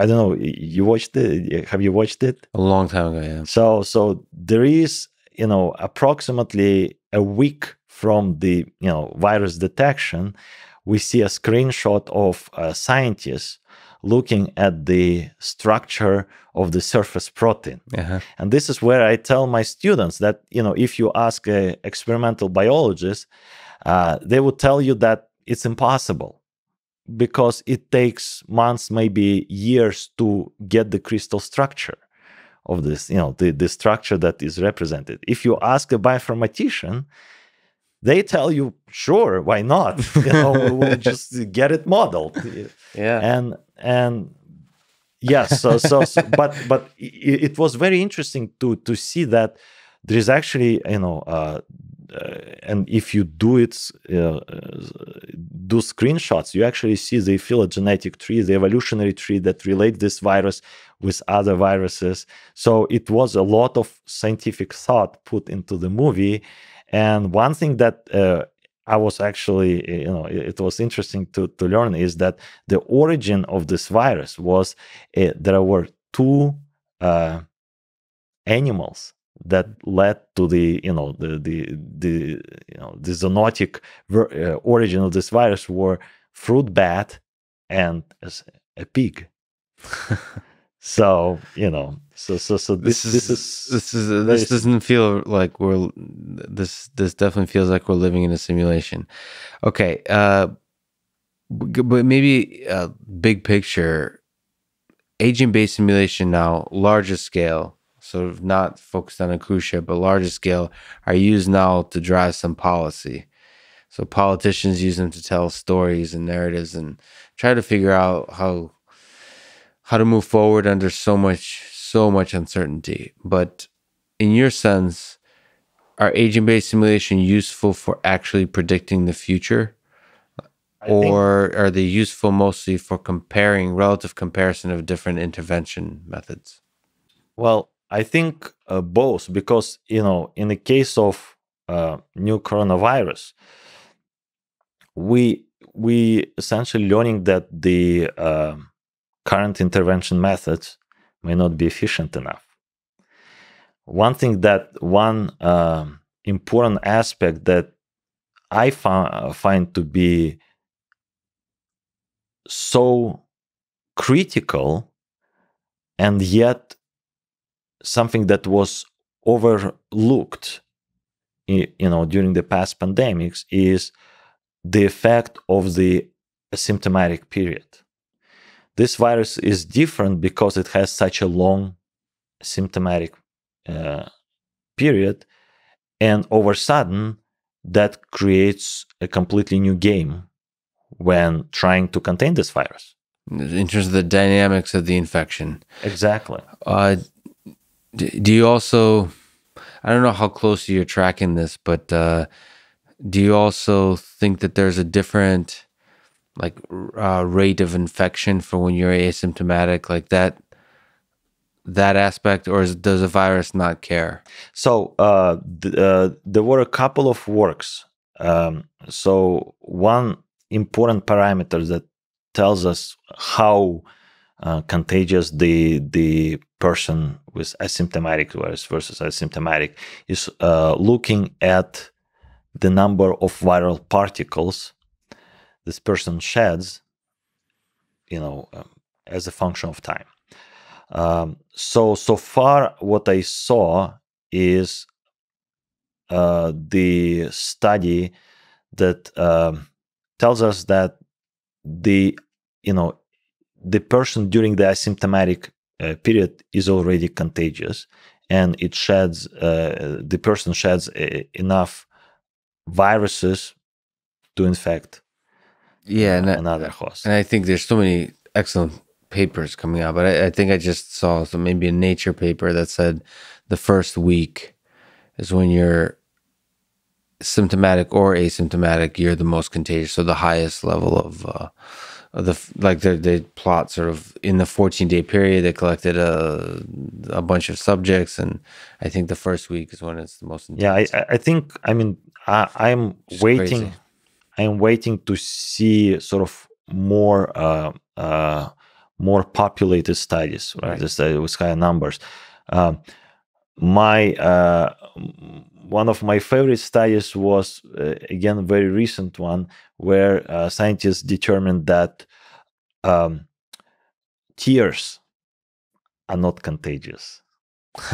Speaker 2: I don't know you watched it have you watched it
Speaker 1: A long time ago, yeah.
Speaker 2: so so there is you know approximately a week from the you know virus detection, we see a screenshot of uh, scientists looking at the structure of the surface protein.
Speaker 1: Uh-huh.
Speaker 2: And this is where I tell my students that you know if you ask a experimental biologist, uh, they would tell you that it's impossible because it takes months, maybe years to get the crystal structure of this, you know, the, the structure that is represented. If you ask a bioinformatician, they tell you, sure, why not? You know, we'll just get it modeled
Speaker 1: Yeah.
Speaker 2: and and yes so so, so but but it, it was very interesting to to see that there is actually you know uh, uh, and if you do it uh, do screenshots you actually see the phylogenetic tree the evolutionary tree that relate this virus with other viruses so it was a lot of scientific thought put into the movie and one thing that uh, I was actually, you know, it, was interesting to, to learn is that the origin of this virus was uh, there were two uh, animals that led to the, you know, the the the you know the zoonotic uh, origin of this virus were fruit bat and a pig. so you know, so so so this this, is
Speaker 1: this is this
Speaker 2: very-
Speaker 1: doesn't feel like we're this this definitely feels like we're living in a simulation. Okay, uh, but maybe uh, big picture, agent based simulation now larger scale, sort of not focused on a cruise ship, but larger scale are used now to drive some policy. So politicians use them to tell stories and narratives and try to figure out how how to move forward under so much so much uncertainty. But in your sense are agent based simulation useful for actually predicting the future?
Speaker 2: I
Speaker 1: or are they useful mostly for comparing relative comparison of different intervention methods?
Speaker 2: Well, I think uh, both because you know, in the case of uh, new coronavirus, we we essentially learning that the uh, current intervention methods may not be efficient enough. One thing that one um important aspect that I fi- find to be so critical and yet something that was overlooked you know during the past pandemics is the effect of the asymptomatic period this virus is different because it has such a long symptomatic uh, period and over sudden that creates a completely new game when trying to contain this virus.
Speaker 1: In terms of the dynamics of the infection.
Speaker 2: Exactly.
Speaker 1: Uh, do you also i don't know how closely you're tracking this but uh, do you also think that there's a different like uh, rate of infection for when you're asymptomatic like that that aspect or is, does the virus not care
Speaker 2: So uh, th- uh, there were a couple of works. Um, so one important parameter that tells us how uh, contagious the the person with asymptomatic virus versus asymptomatic is uh, looking at the number of viral particles this person sheds, you know, um, as a function of time. Um, so so far, what I saw is uh, the study that um, tells us that the you know the person during the asymptomatic uh, period is already contagious and it sheds uh, the person sheds uh, enough viruses to infect
Speaker 1: yeah, and,
Speaker 2: another host.
Speaker 1: And I think there's so many excellent papers coming out, but I, I think I just saw some maybe a Nature paper that said the first week is when you're symptomatic or asymptomatic, you're the most contagious. So the highest level of, uh, of the like they they plot sort of in the 14 day period they collected a a bunch of subjects and I think the first week is when it's the most
Speaker 2: intense. Yeah, I I think I mean I, I'm waiting. Crazy. I'm waiting to see sort of more uh, uh, more populated studies, right? right. This, uh, with higher numbers. Um, my uh, one of my favorite studies was uh, again a very recent one where uh, scientists determined that um, tears are not contagious.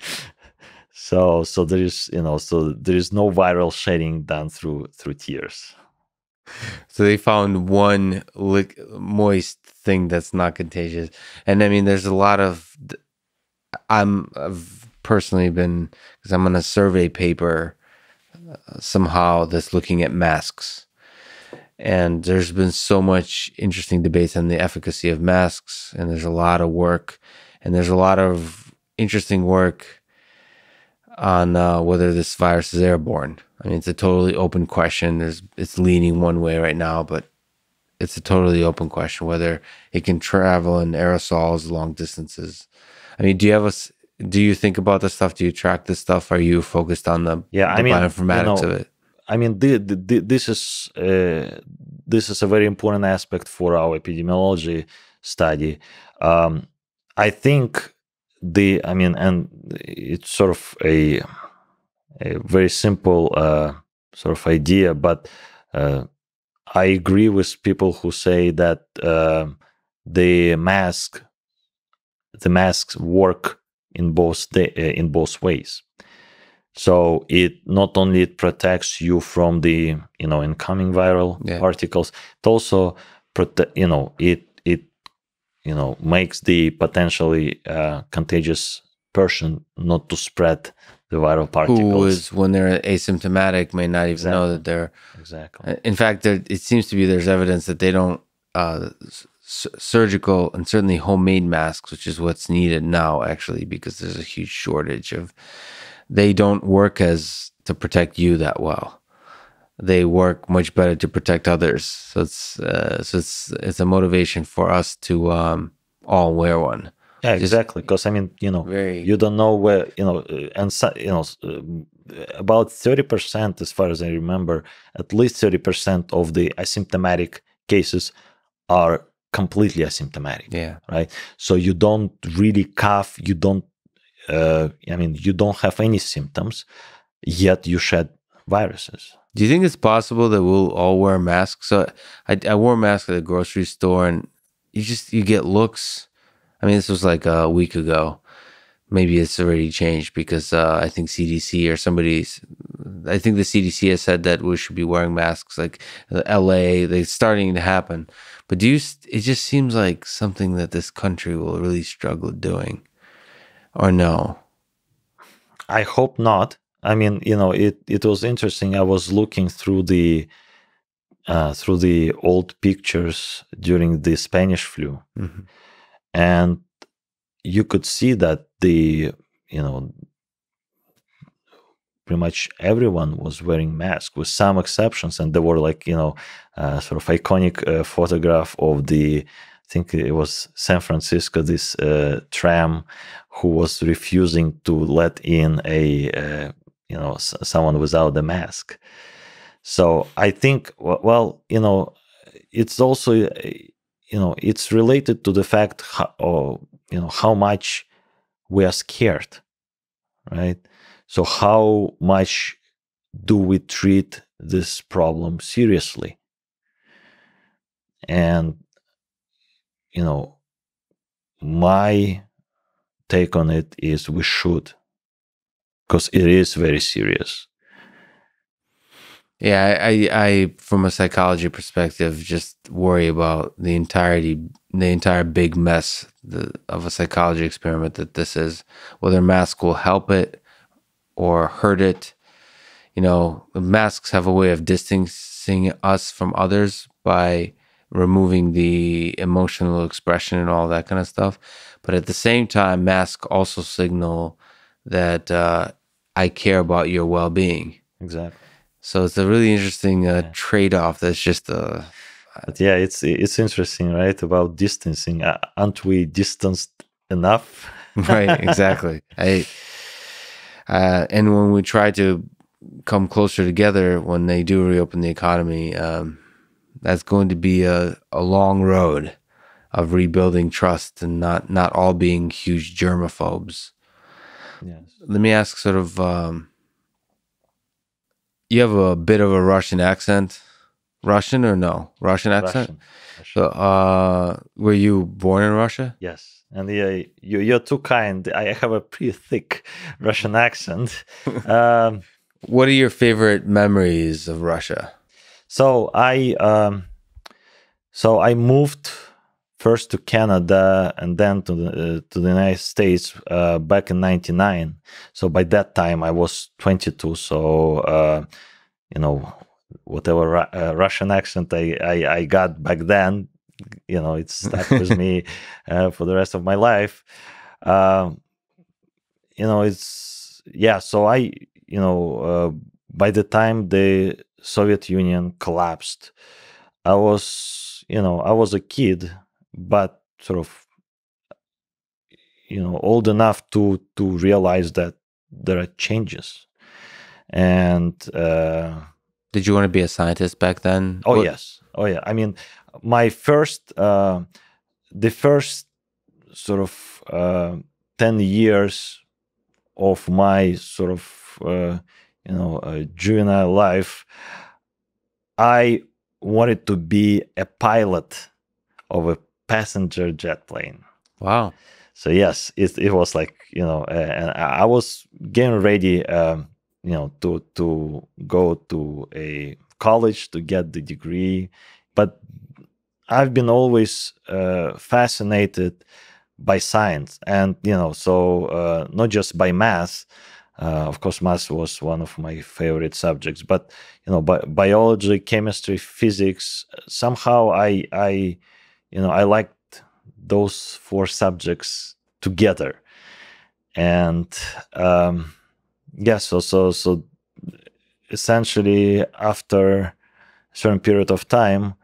Speaker 2: so so there is you know so there is no viral shedding done through through tears.
Speaker 1: So they found one moist thing that's not contagious, and I mean there's a lot of I'm I've personally been because I'm on a survey paper uh, somehow that's looking at masks, and there's been so much interesting debates on the efficacy of masks, and there's a lot of work, and there's a lot of interesting work on uh, whether this virus is airborne. I mean, it's a totally open question. There's it's leaning one way right now, but it's a totally open question whether it can travel in aerosols long distances. I mean, do you have a do you think about the stuff? Do you track this stuff? Are you focused on the
Speaker 2: yeah?
Speaker 1: The
Speaker 2: I mean,
Speaker 1: bioinformatics
Speaker 2: you know,
Speaker 1: of it.
Speaker 2: I mean, the, the, this is uh, this is a very important aspect for our epidemiology study. Um, I think the I mean, and it's sort of a a very simple uh, sort of idea, but uh, I agree with people who say that uh, the mask the masks work in both the, uh, in both ways. So it not only it protects you from the you know incoming viral yeah. particles, it also prote- you know it it you know makes the potentially uh, contagious person not to spread the viral particles.
Speaker 1: Who is when they're asymptomatic may not even exactly. know that they're
Speaker 2: exactly.
Speaker 1: In fact, there, it seems to be there's evidence that they don't uh, surgical and certainly homemade masks, which is what's needed now, actually, because there's a huge shortage of. They don't work as to protect you that well. They work much better to protect others. So it's uh, so it's it's a motivation for us to um, all wear one.
Speaker 2: Yeah, exactly. Because I mean, you know, very... you don't know where you know, uh, and you know, uh, about thirty percent, as far as I remember, at least thirty percent of the asymptomatic cases are completely asymptomatic.
Speaker 1: Yeah.
Speaker 2: Right. So you don't really cough. You don't. Uh, I mean, you don't have any symptoms, yet you shed viruses.
Speaker 1: Do you think it's possible that we'll all wear masks? So I, I wore a mask at the grocery store, and you just you get looks. I mean, this was like a week ago. Maybe it's already changed because uh, I think CDC or somebody's. I think the CDC has said that we should be wearing masks. Like LA, they're starting to happen. But do you? It just seems like something that this country will really struggle doing, or no?
Speaker 2: I hope not. I mean, you know, it it was interesting. I was looking through the uh, through the old pictures during the Spanish flu, mm-hmm. and you could see that the you know pretty much everyone was wearing masks with some exceptions and there were like you know uh, sort of iconic uh, photograph of the i think it was san francisco this uh, tram who was refusing to let in a uh, you know someone without the mask so i think well you know it's also eh, you know it's related to the fact how, oh, you know how much we are scared right so, how much do we treat this problem seriously? And, you know, my take on it is we should, because it is very serious.
Speaker 1: Yeah, I, I, from a psychology perspective, just worry about the entirety, the entire big mess the, of a psychology experiment that this is. Whether masks will help it or hurt it. You know, masks have a way of distancing us from others by removing the emotional expression and all that kind of stuff. But at the same time, masks also signal that uh, I care about your well-being.
Speaker 2: Exactly.
Speaker 1: So it's a really interesting uh, yeah. trade-off. That's just a. Uh,
Speaker 2: but yeah, it's it's interesting, right? About distancing. Uh, aren't we distanced enough?
Speaker 1: right. Exactly. I. Uh, and when we try to come closer together when they do reopen the economy, um, that's going to be a, a long road of rebuilding trust and not not all being huge germaphobes. Yes. Let me ask, sort of. Um, you have a bit of a Russian accent. Russian or no? Russian accent. Russian. Russian. So, uh, were you born in Russia?
Speaker 2: Yes, and yeah, you you're too kind. I have a pretty thick Russian accent.
Speaker 1: um, what are your favorite memories of Russia?
Speaker 2: So I um, so I moved first to Canada and then to the uh, to the United States uh, back in '99. So by that time I was 22. So uh, you know whatever uh, Russian accent I, I, I got back then, you know it stuck with me uh, for the rest of my life. Um, you know it's yeah. So I you know uh, by the time the Soviet Union collapsed, I was you know I was a kid but sort of you know old enough to to realize that there are changes. And uh,
Speaker 1: did you want to be a scientist back then?
Speaker 2: Oh what? yes. Oh yeah. I mean my first uh, the first sort of uh, 10 years of my sort of uh, you know uh, juvenile life i wanted to be a pilot of a passenger jet plane.
Speaker 1: Wow.
Speaker 2: So yes, it, it was like you know, uh, and I was getting ready, um, you know, to to go to a college to get the degree, but I've been always uh, fascinated by science, and you know, so uh, not just by math. Uh, of course, math was one of my favorite subjects, but you know, bi- biology, chemistry, physics. Somehow, I I you know, I liked those four subjects together. And um, yeah, so so so essentially after a certain period of time,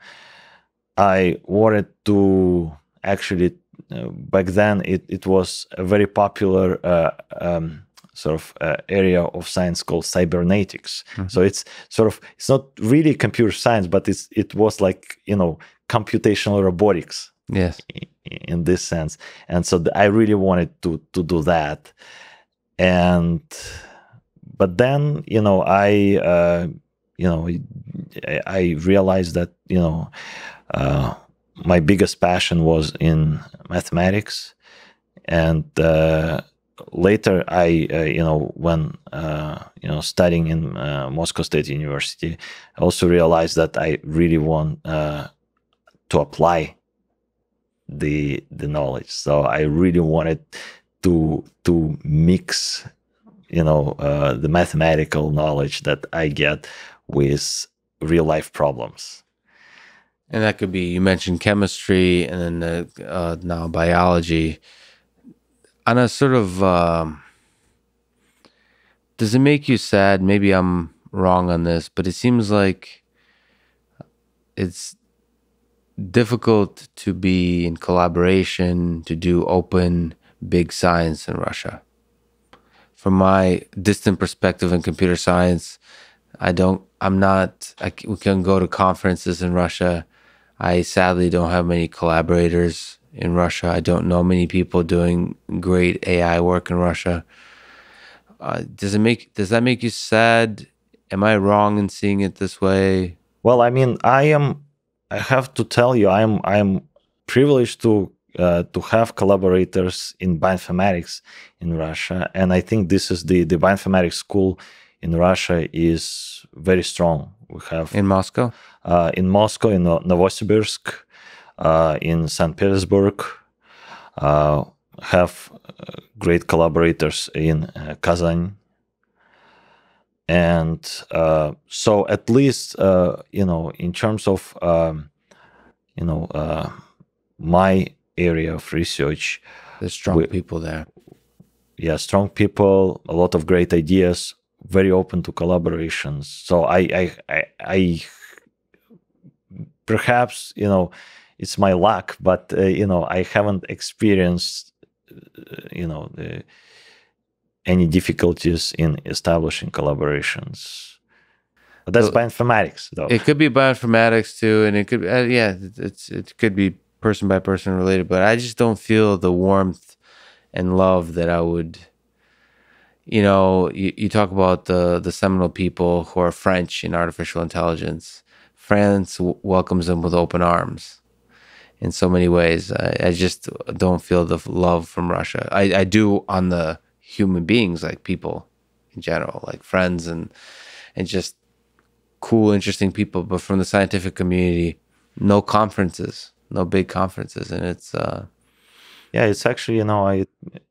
Speaker 2: I wanted to actually uh, back then it, it was a very popular uh, um, sort of uh, area of science called cybernetics. Mm-hmm. So it's sort of it's not really computer science, but it's it was like you know computational robotics.
Speaker 1: Yes,
Speaker 2: in, in this sense, and so I really wanted to to do that, and but then you know I uh, you know I, I realized that you know uh, my biggest passion was in mathematics and uh, later i uh, you know when uh, you know studying in uh, moscow state university i also realized that i really want uh, to apply the the knowledge. So i really wanted to to mix you know uh, the mathematical knowledge that i get with real life problems.
Speaker 1: And that could be you mentioned chemistry and then uh, now biology on a sort of um, does it make you sad? Maybe i'm wrong on this but it seems like it's difficult to be in collaboration to do open big science in russia. From my distant perspective in computer science i don't i'm not I, we can go to conferences in russia. I sadly don't have many collaborators in Russia. I don't know many people doing great AI work in Russia. Uh, does it make does that make you sad? Am I wrong in seeing it this way?
Speaker 2: Well, I mean, I am. I have to tell you, I am. I am privileged to uh, to have collaborators in bioinformatics in Russia, and I think this is the the bioinformatics school in Russia is very strong, we have
Speaker 1: in Moscow.
Speaker 2: uh, in Moscow, in Novosibirsk, in St. Petersburg. Uh, have uh, great collaborators in uh, Kazan. And uh, so, at least, uh, you know, in terms of, um, you know, uh, my area of research,
Speaker 1: There's strong
Speaker 2: We-
Speaker 1: people there.
Speaker 2: yeah, strong people, a lot of great ideas, very open to collaborations. So I, I, I, I perhaps you know, it's my luck, but uh, you know, I haven't experienced, uh, you know, the, any difficulties in establishing collaborations. But that's
Speaker 1: So-
Speaker 2: bioinformatics, though.
Speaker 1: It could be bioinformatics too, and it could, uh, yeah, it's it could be person by person related. But I just don't feel the warmth and love that I would. You know, you, you talk about the the seminal people who are French in artificial intelligence. France w- welcomes them with open arms in so many ways. I, I just don't feel the love from Russia. I, I do on the human beings, like people in general, like friends and and just cool, interesting people. But from the scientific community, no conferences, no big conferences, and it's uh,
Speaker 2: Yeah, it's actually you know I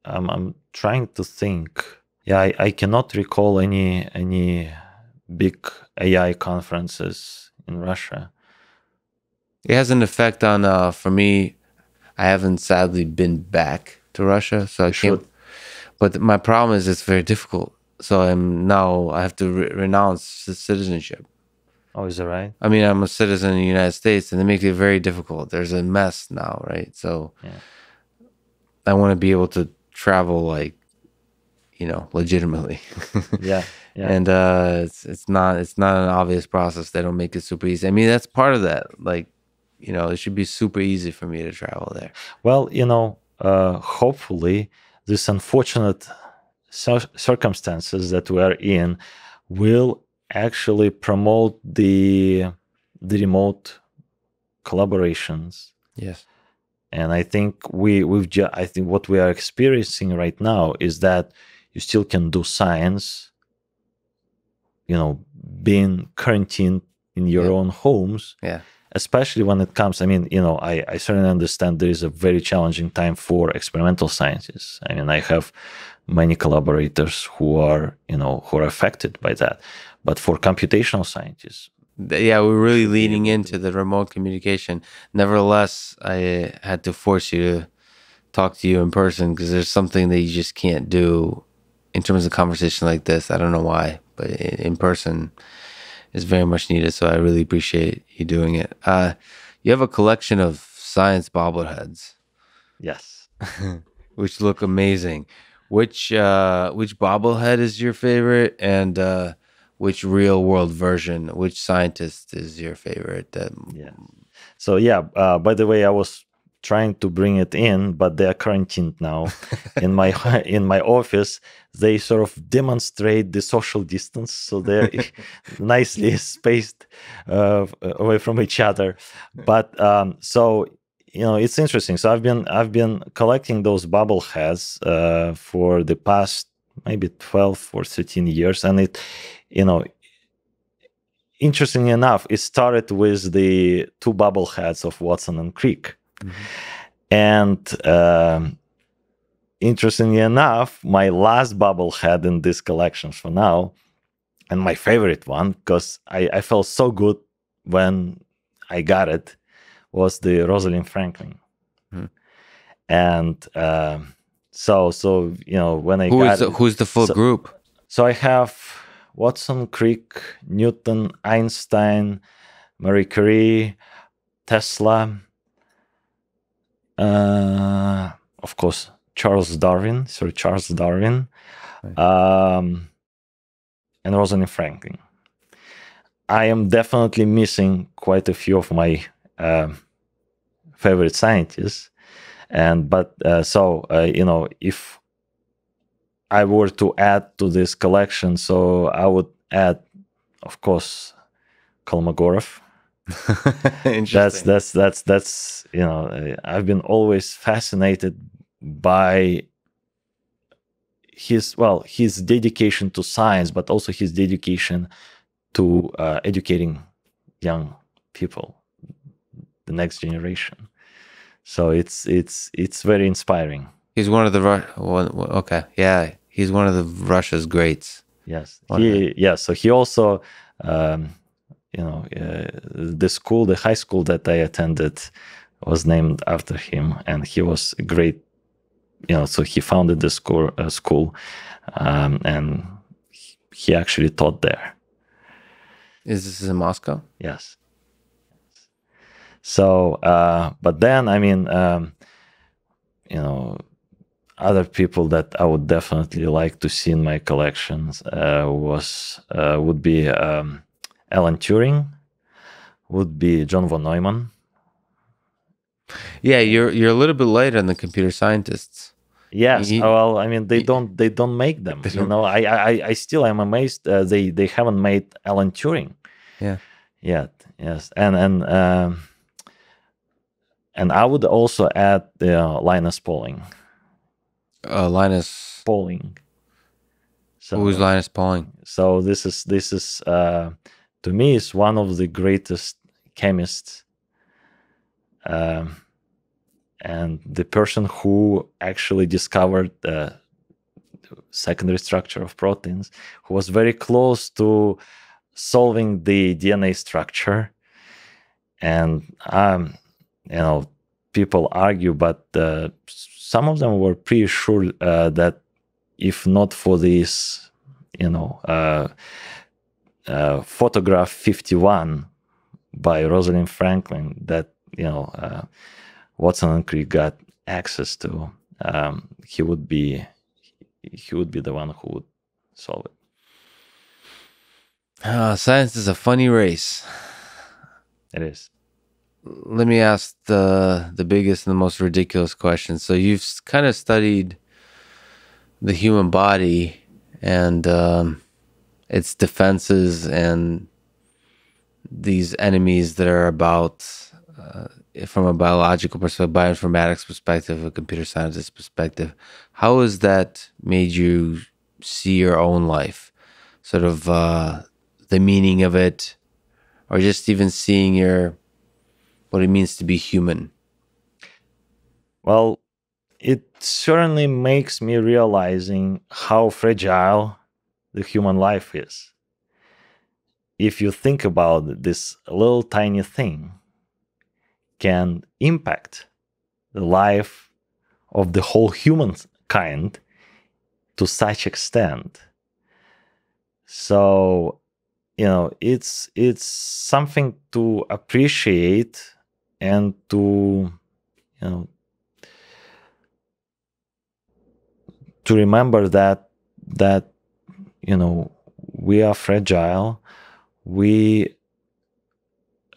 Speaker 2: I'm, I'm trying to think. Yeah, I, I cannot recall any any big AI conferences in Russia.
Speaker 1: It has an effect on uh, for me. I haven't sadly been back to Russia, so I can't. But my problem is it's very difficult. So I'm now I have to re- renounce citizenship.
Speaker 2: Oh, is that right?
Speaker 1: I mean, I'm a citizen in the United States, and it makes it very difficult. There's a mess now, right? So
Speaker 2: Yeah.
Speaker 1: I want to be able to travel, like, you know, legitimately.
Speaker 2: Yeah, yeah.
Speaker 1: And uh, it's it's not it's not an obvious process. They don't make it super easy. I mean, that's part of that. Like, you know, it should be super easy for me to travel there.
Speaker 2: Well, you know, uh, hopefully, this unfortunate cir- circumstances that we are in will actually promote the the remote collaborations
Speaker 1: Yes.
Speaker 2: and i think we we've ju- i think what we are experiencing right now is that you still can do science you know being quarantined in your
Speaker 1: Yeah.
Speaker 2: own homes
Speaker 1: Yeah.
Speaker 2: Especially when it comes i mean you know I, I certainly understand there is a very challenging time for experimental sciences i mean i have many collaborators who are you know who are affected by that but for computational scientists
Speaker 1: Yeah, we're really leaning into the remote communication. Nevertheless, I had to force you to talk to you in person because there's something that you just can't do in terms of conversation like this. I don't know why, but in, in person is very much needed. So I really appreciate you doing it. Uh, you have a collection of science bobbleheads,
Speaker 2: yes
Speaker 1: which look amazing. Which uh, which bobblehead is your favorite, and uh, which real world version? Which scientist is your favorite? That
Speaker 2: yeah so yeah uh, by the way i was trying to bring it in but they are quarantined now. In my in my office they sort of demonstrate the social distance so they're nicely spaced uh, away from each other. But um, so you know it's interesting. So i've been i've been collecting those bobbleheads uh, for the past maybe 12 or 13 years and it you know interestingly enough it started with the two bubble heads of watson and crick and um, interestingly enough, my last bobblehead in this collection for now, and my favorite one, because I, I felt so good when I got it, was the Rosalind Franklin.
Speaker 1: Hmm.
Speaker 2: And um, so, so you know, when I
Speaker 1: Who
Speaker 2: got
Speaker 1: is the,
Speaker 2: it-
Speaker 1: who's the full
Speaker 2: so-
Speaker 1: group?
Speaker 2: so I have Watson, Crick, Newton, Einstein, Marie Curie, Tesla, uh, of course, Charles Darwin, Sir Charles Darwin,
Speaker 1: Right.
Speaker 2: um, and Rosalind Franklin. I am definitely missing quite a few of my um favorite scientists, and but uh, so uh, you know if I were to add to this collection, so I would add, of course, Kolmogorov. That's
Speaker 1: Interesting.
Speaker 2: that's that's that's you know uh, I've been always fascinated by his well his dedication to science, but also his dedication to uh, educating young people, the next generation. So it's it's it's very inspiring.
Speaker 1: He's one of the Ru- okay, yeah, he's one of the Russia's greats.
Speaker 2: Yes, he yeah. So he also, um, you know, uh, the school, the high school that I attended, was named after him, and he was a great. You know, so he founded the school, uh, school, um, and he actually taught there.
Speaker 1: Is this in Moscow?
Speaker 2: Yes. So, uh, but then, I mean, um, you know, other people that I would definitely like to see in my collections uh, was uh, would be um, Alan Turing, would be John von Neumann.
Speaker 1: Yeah, you're you're a little bit late on the computer scientists.
Speaker 2: Yes, he, well, I mean they he, don't they don't make them. Don't. You know, I I I still am amazed uh, they they haven't made Alan Turing.
Speaker 1: Yeah.
Speaker 2: Yet, yes, and and um, and I would also add uh, Linus Pauling.
Speaker 1: Uh, Linus
Speaker 2: Pauling.
Speaker 1: So, Who's Linus Pauling?
Speaker 2: So this is this is uh, to me is one of the greatest chemists, um, and the person who actually discovered the secondary structure of proteins, who was very close to solving the DNA structure, and um, you know people argue, but uh, some of them were pretty sure uh, that if not for this, you know, uh, uh photograph 51 by Rosalind Franklin, that you know uh, Watson and Crick got access to, um, he would be he would be the one who would solve it.
Speaker 1: Uh, science is a funny race.
Speaker 2: It is
Speaker 1: let me ask the the biggest and the most ridiculous question. So you've kind of studied the human body and um, its defenses and these enemies that are about uh, from a biological perspective, bioinformatics perspective, a computer scientist perspective. How has that made you see your own life? Sort of uh, the meaning of it, or just even seeing your what it means to be human?
Speaker 2: Well, it certainly makes me realizing how fragile the human life is. If you think about this little tiny thing can impact the life of the whole humankind to such extent. So, you know, it's it's something to appreciate and to you know to remember that that you know we are fragile we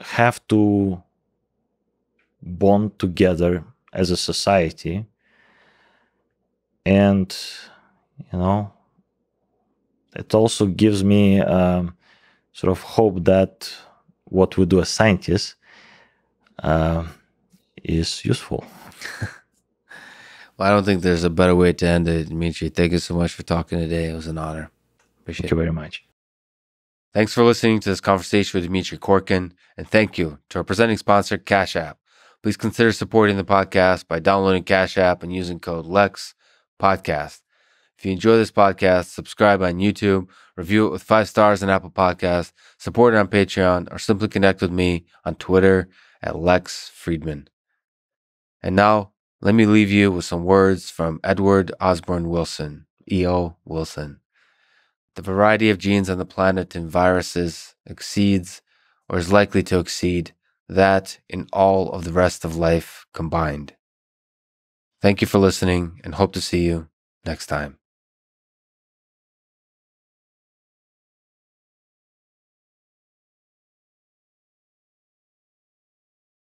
Speaker 2: have to bond together as a society and you know it also gives me um, sort of hope that what we do as scientists uh, is useful.
Speaker 1: well, I don't think there's a better way to end it, Dmitry. Thank you so much for talking today. It was an honor.
Speaker 2: Appreciate thank you very much.
Speaker 1: Thanks for listening to this conversation with Dmitry Korkin, and thank you to our presenting sponsor, Cash App. Please consider supporting the podcast by downloading Cash App and using code LEX Podcast. If you enjoy this podcast, subscribe on YouTube, review it with five stars on Apple Podcasts, support it on Patreon, or simply connect with me on Twitter at Lex Fridman. And now, let me leave you with some words from Edward Osborne Wilson, E.O. Wilson. The variety of genes on the planet in viruses exceeds, or is likely to exceed, that in all of the rest of life combined. Thank you for listening and hope to see you next time.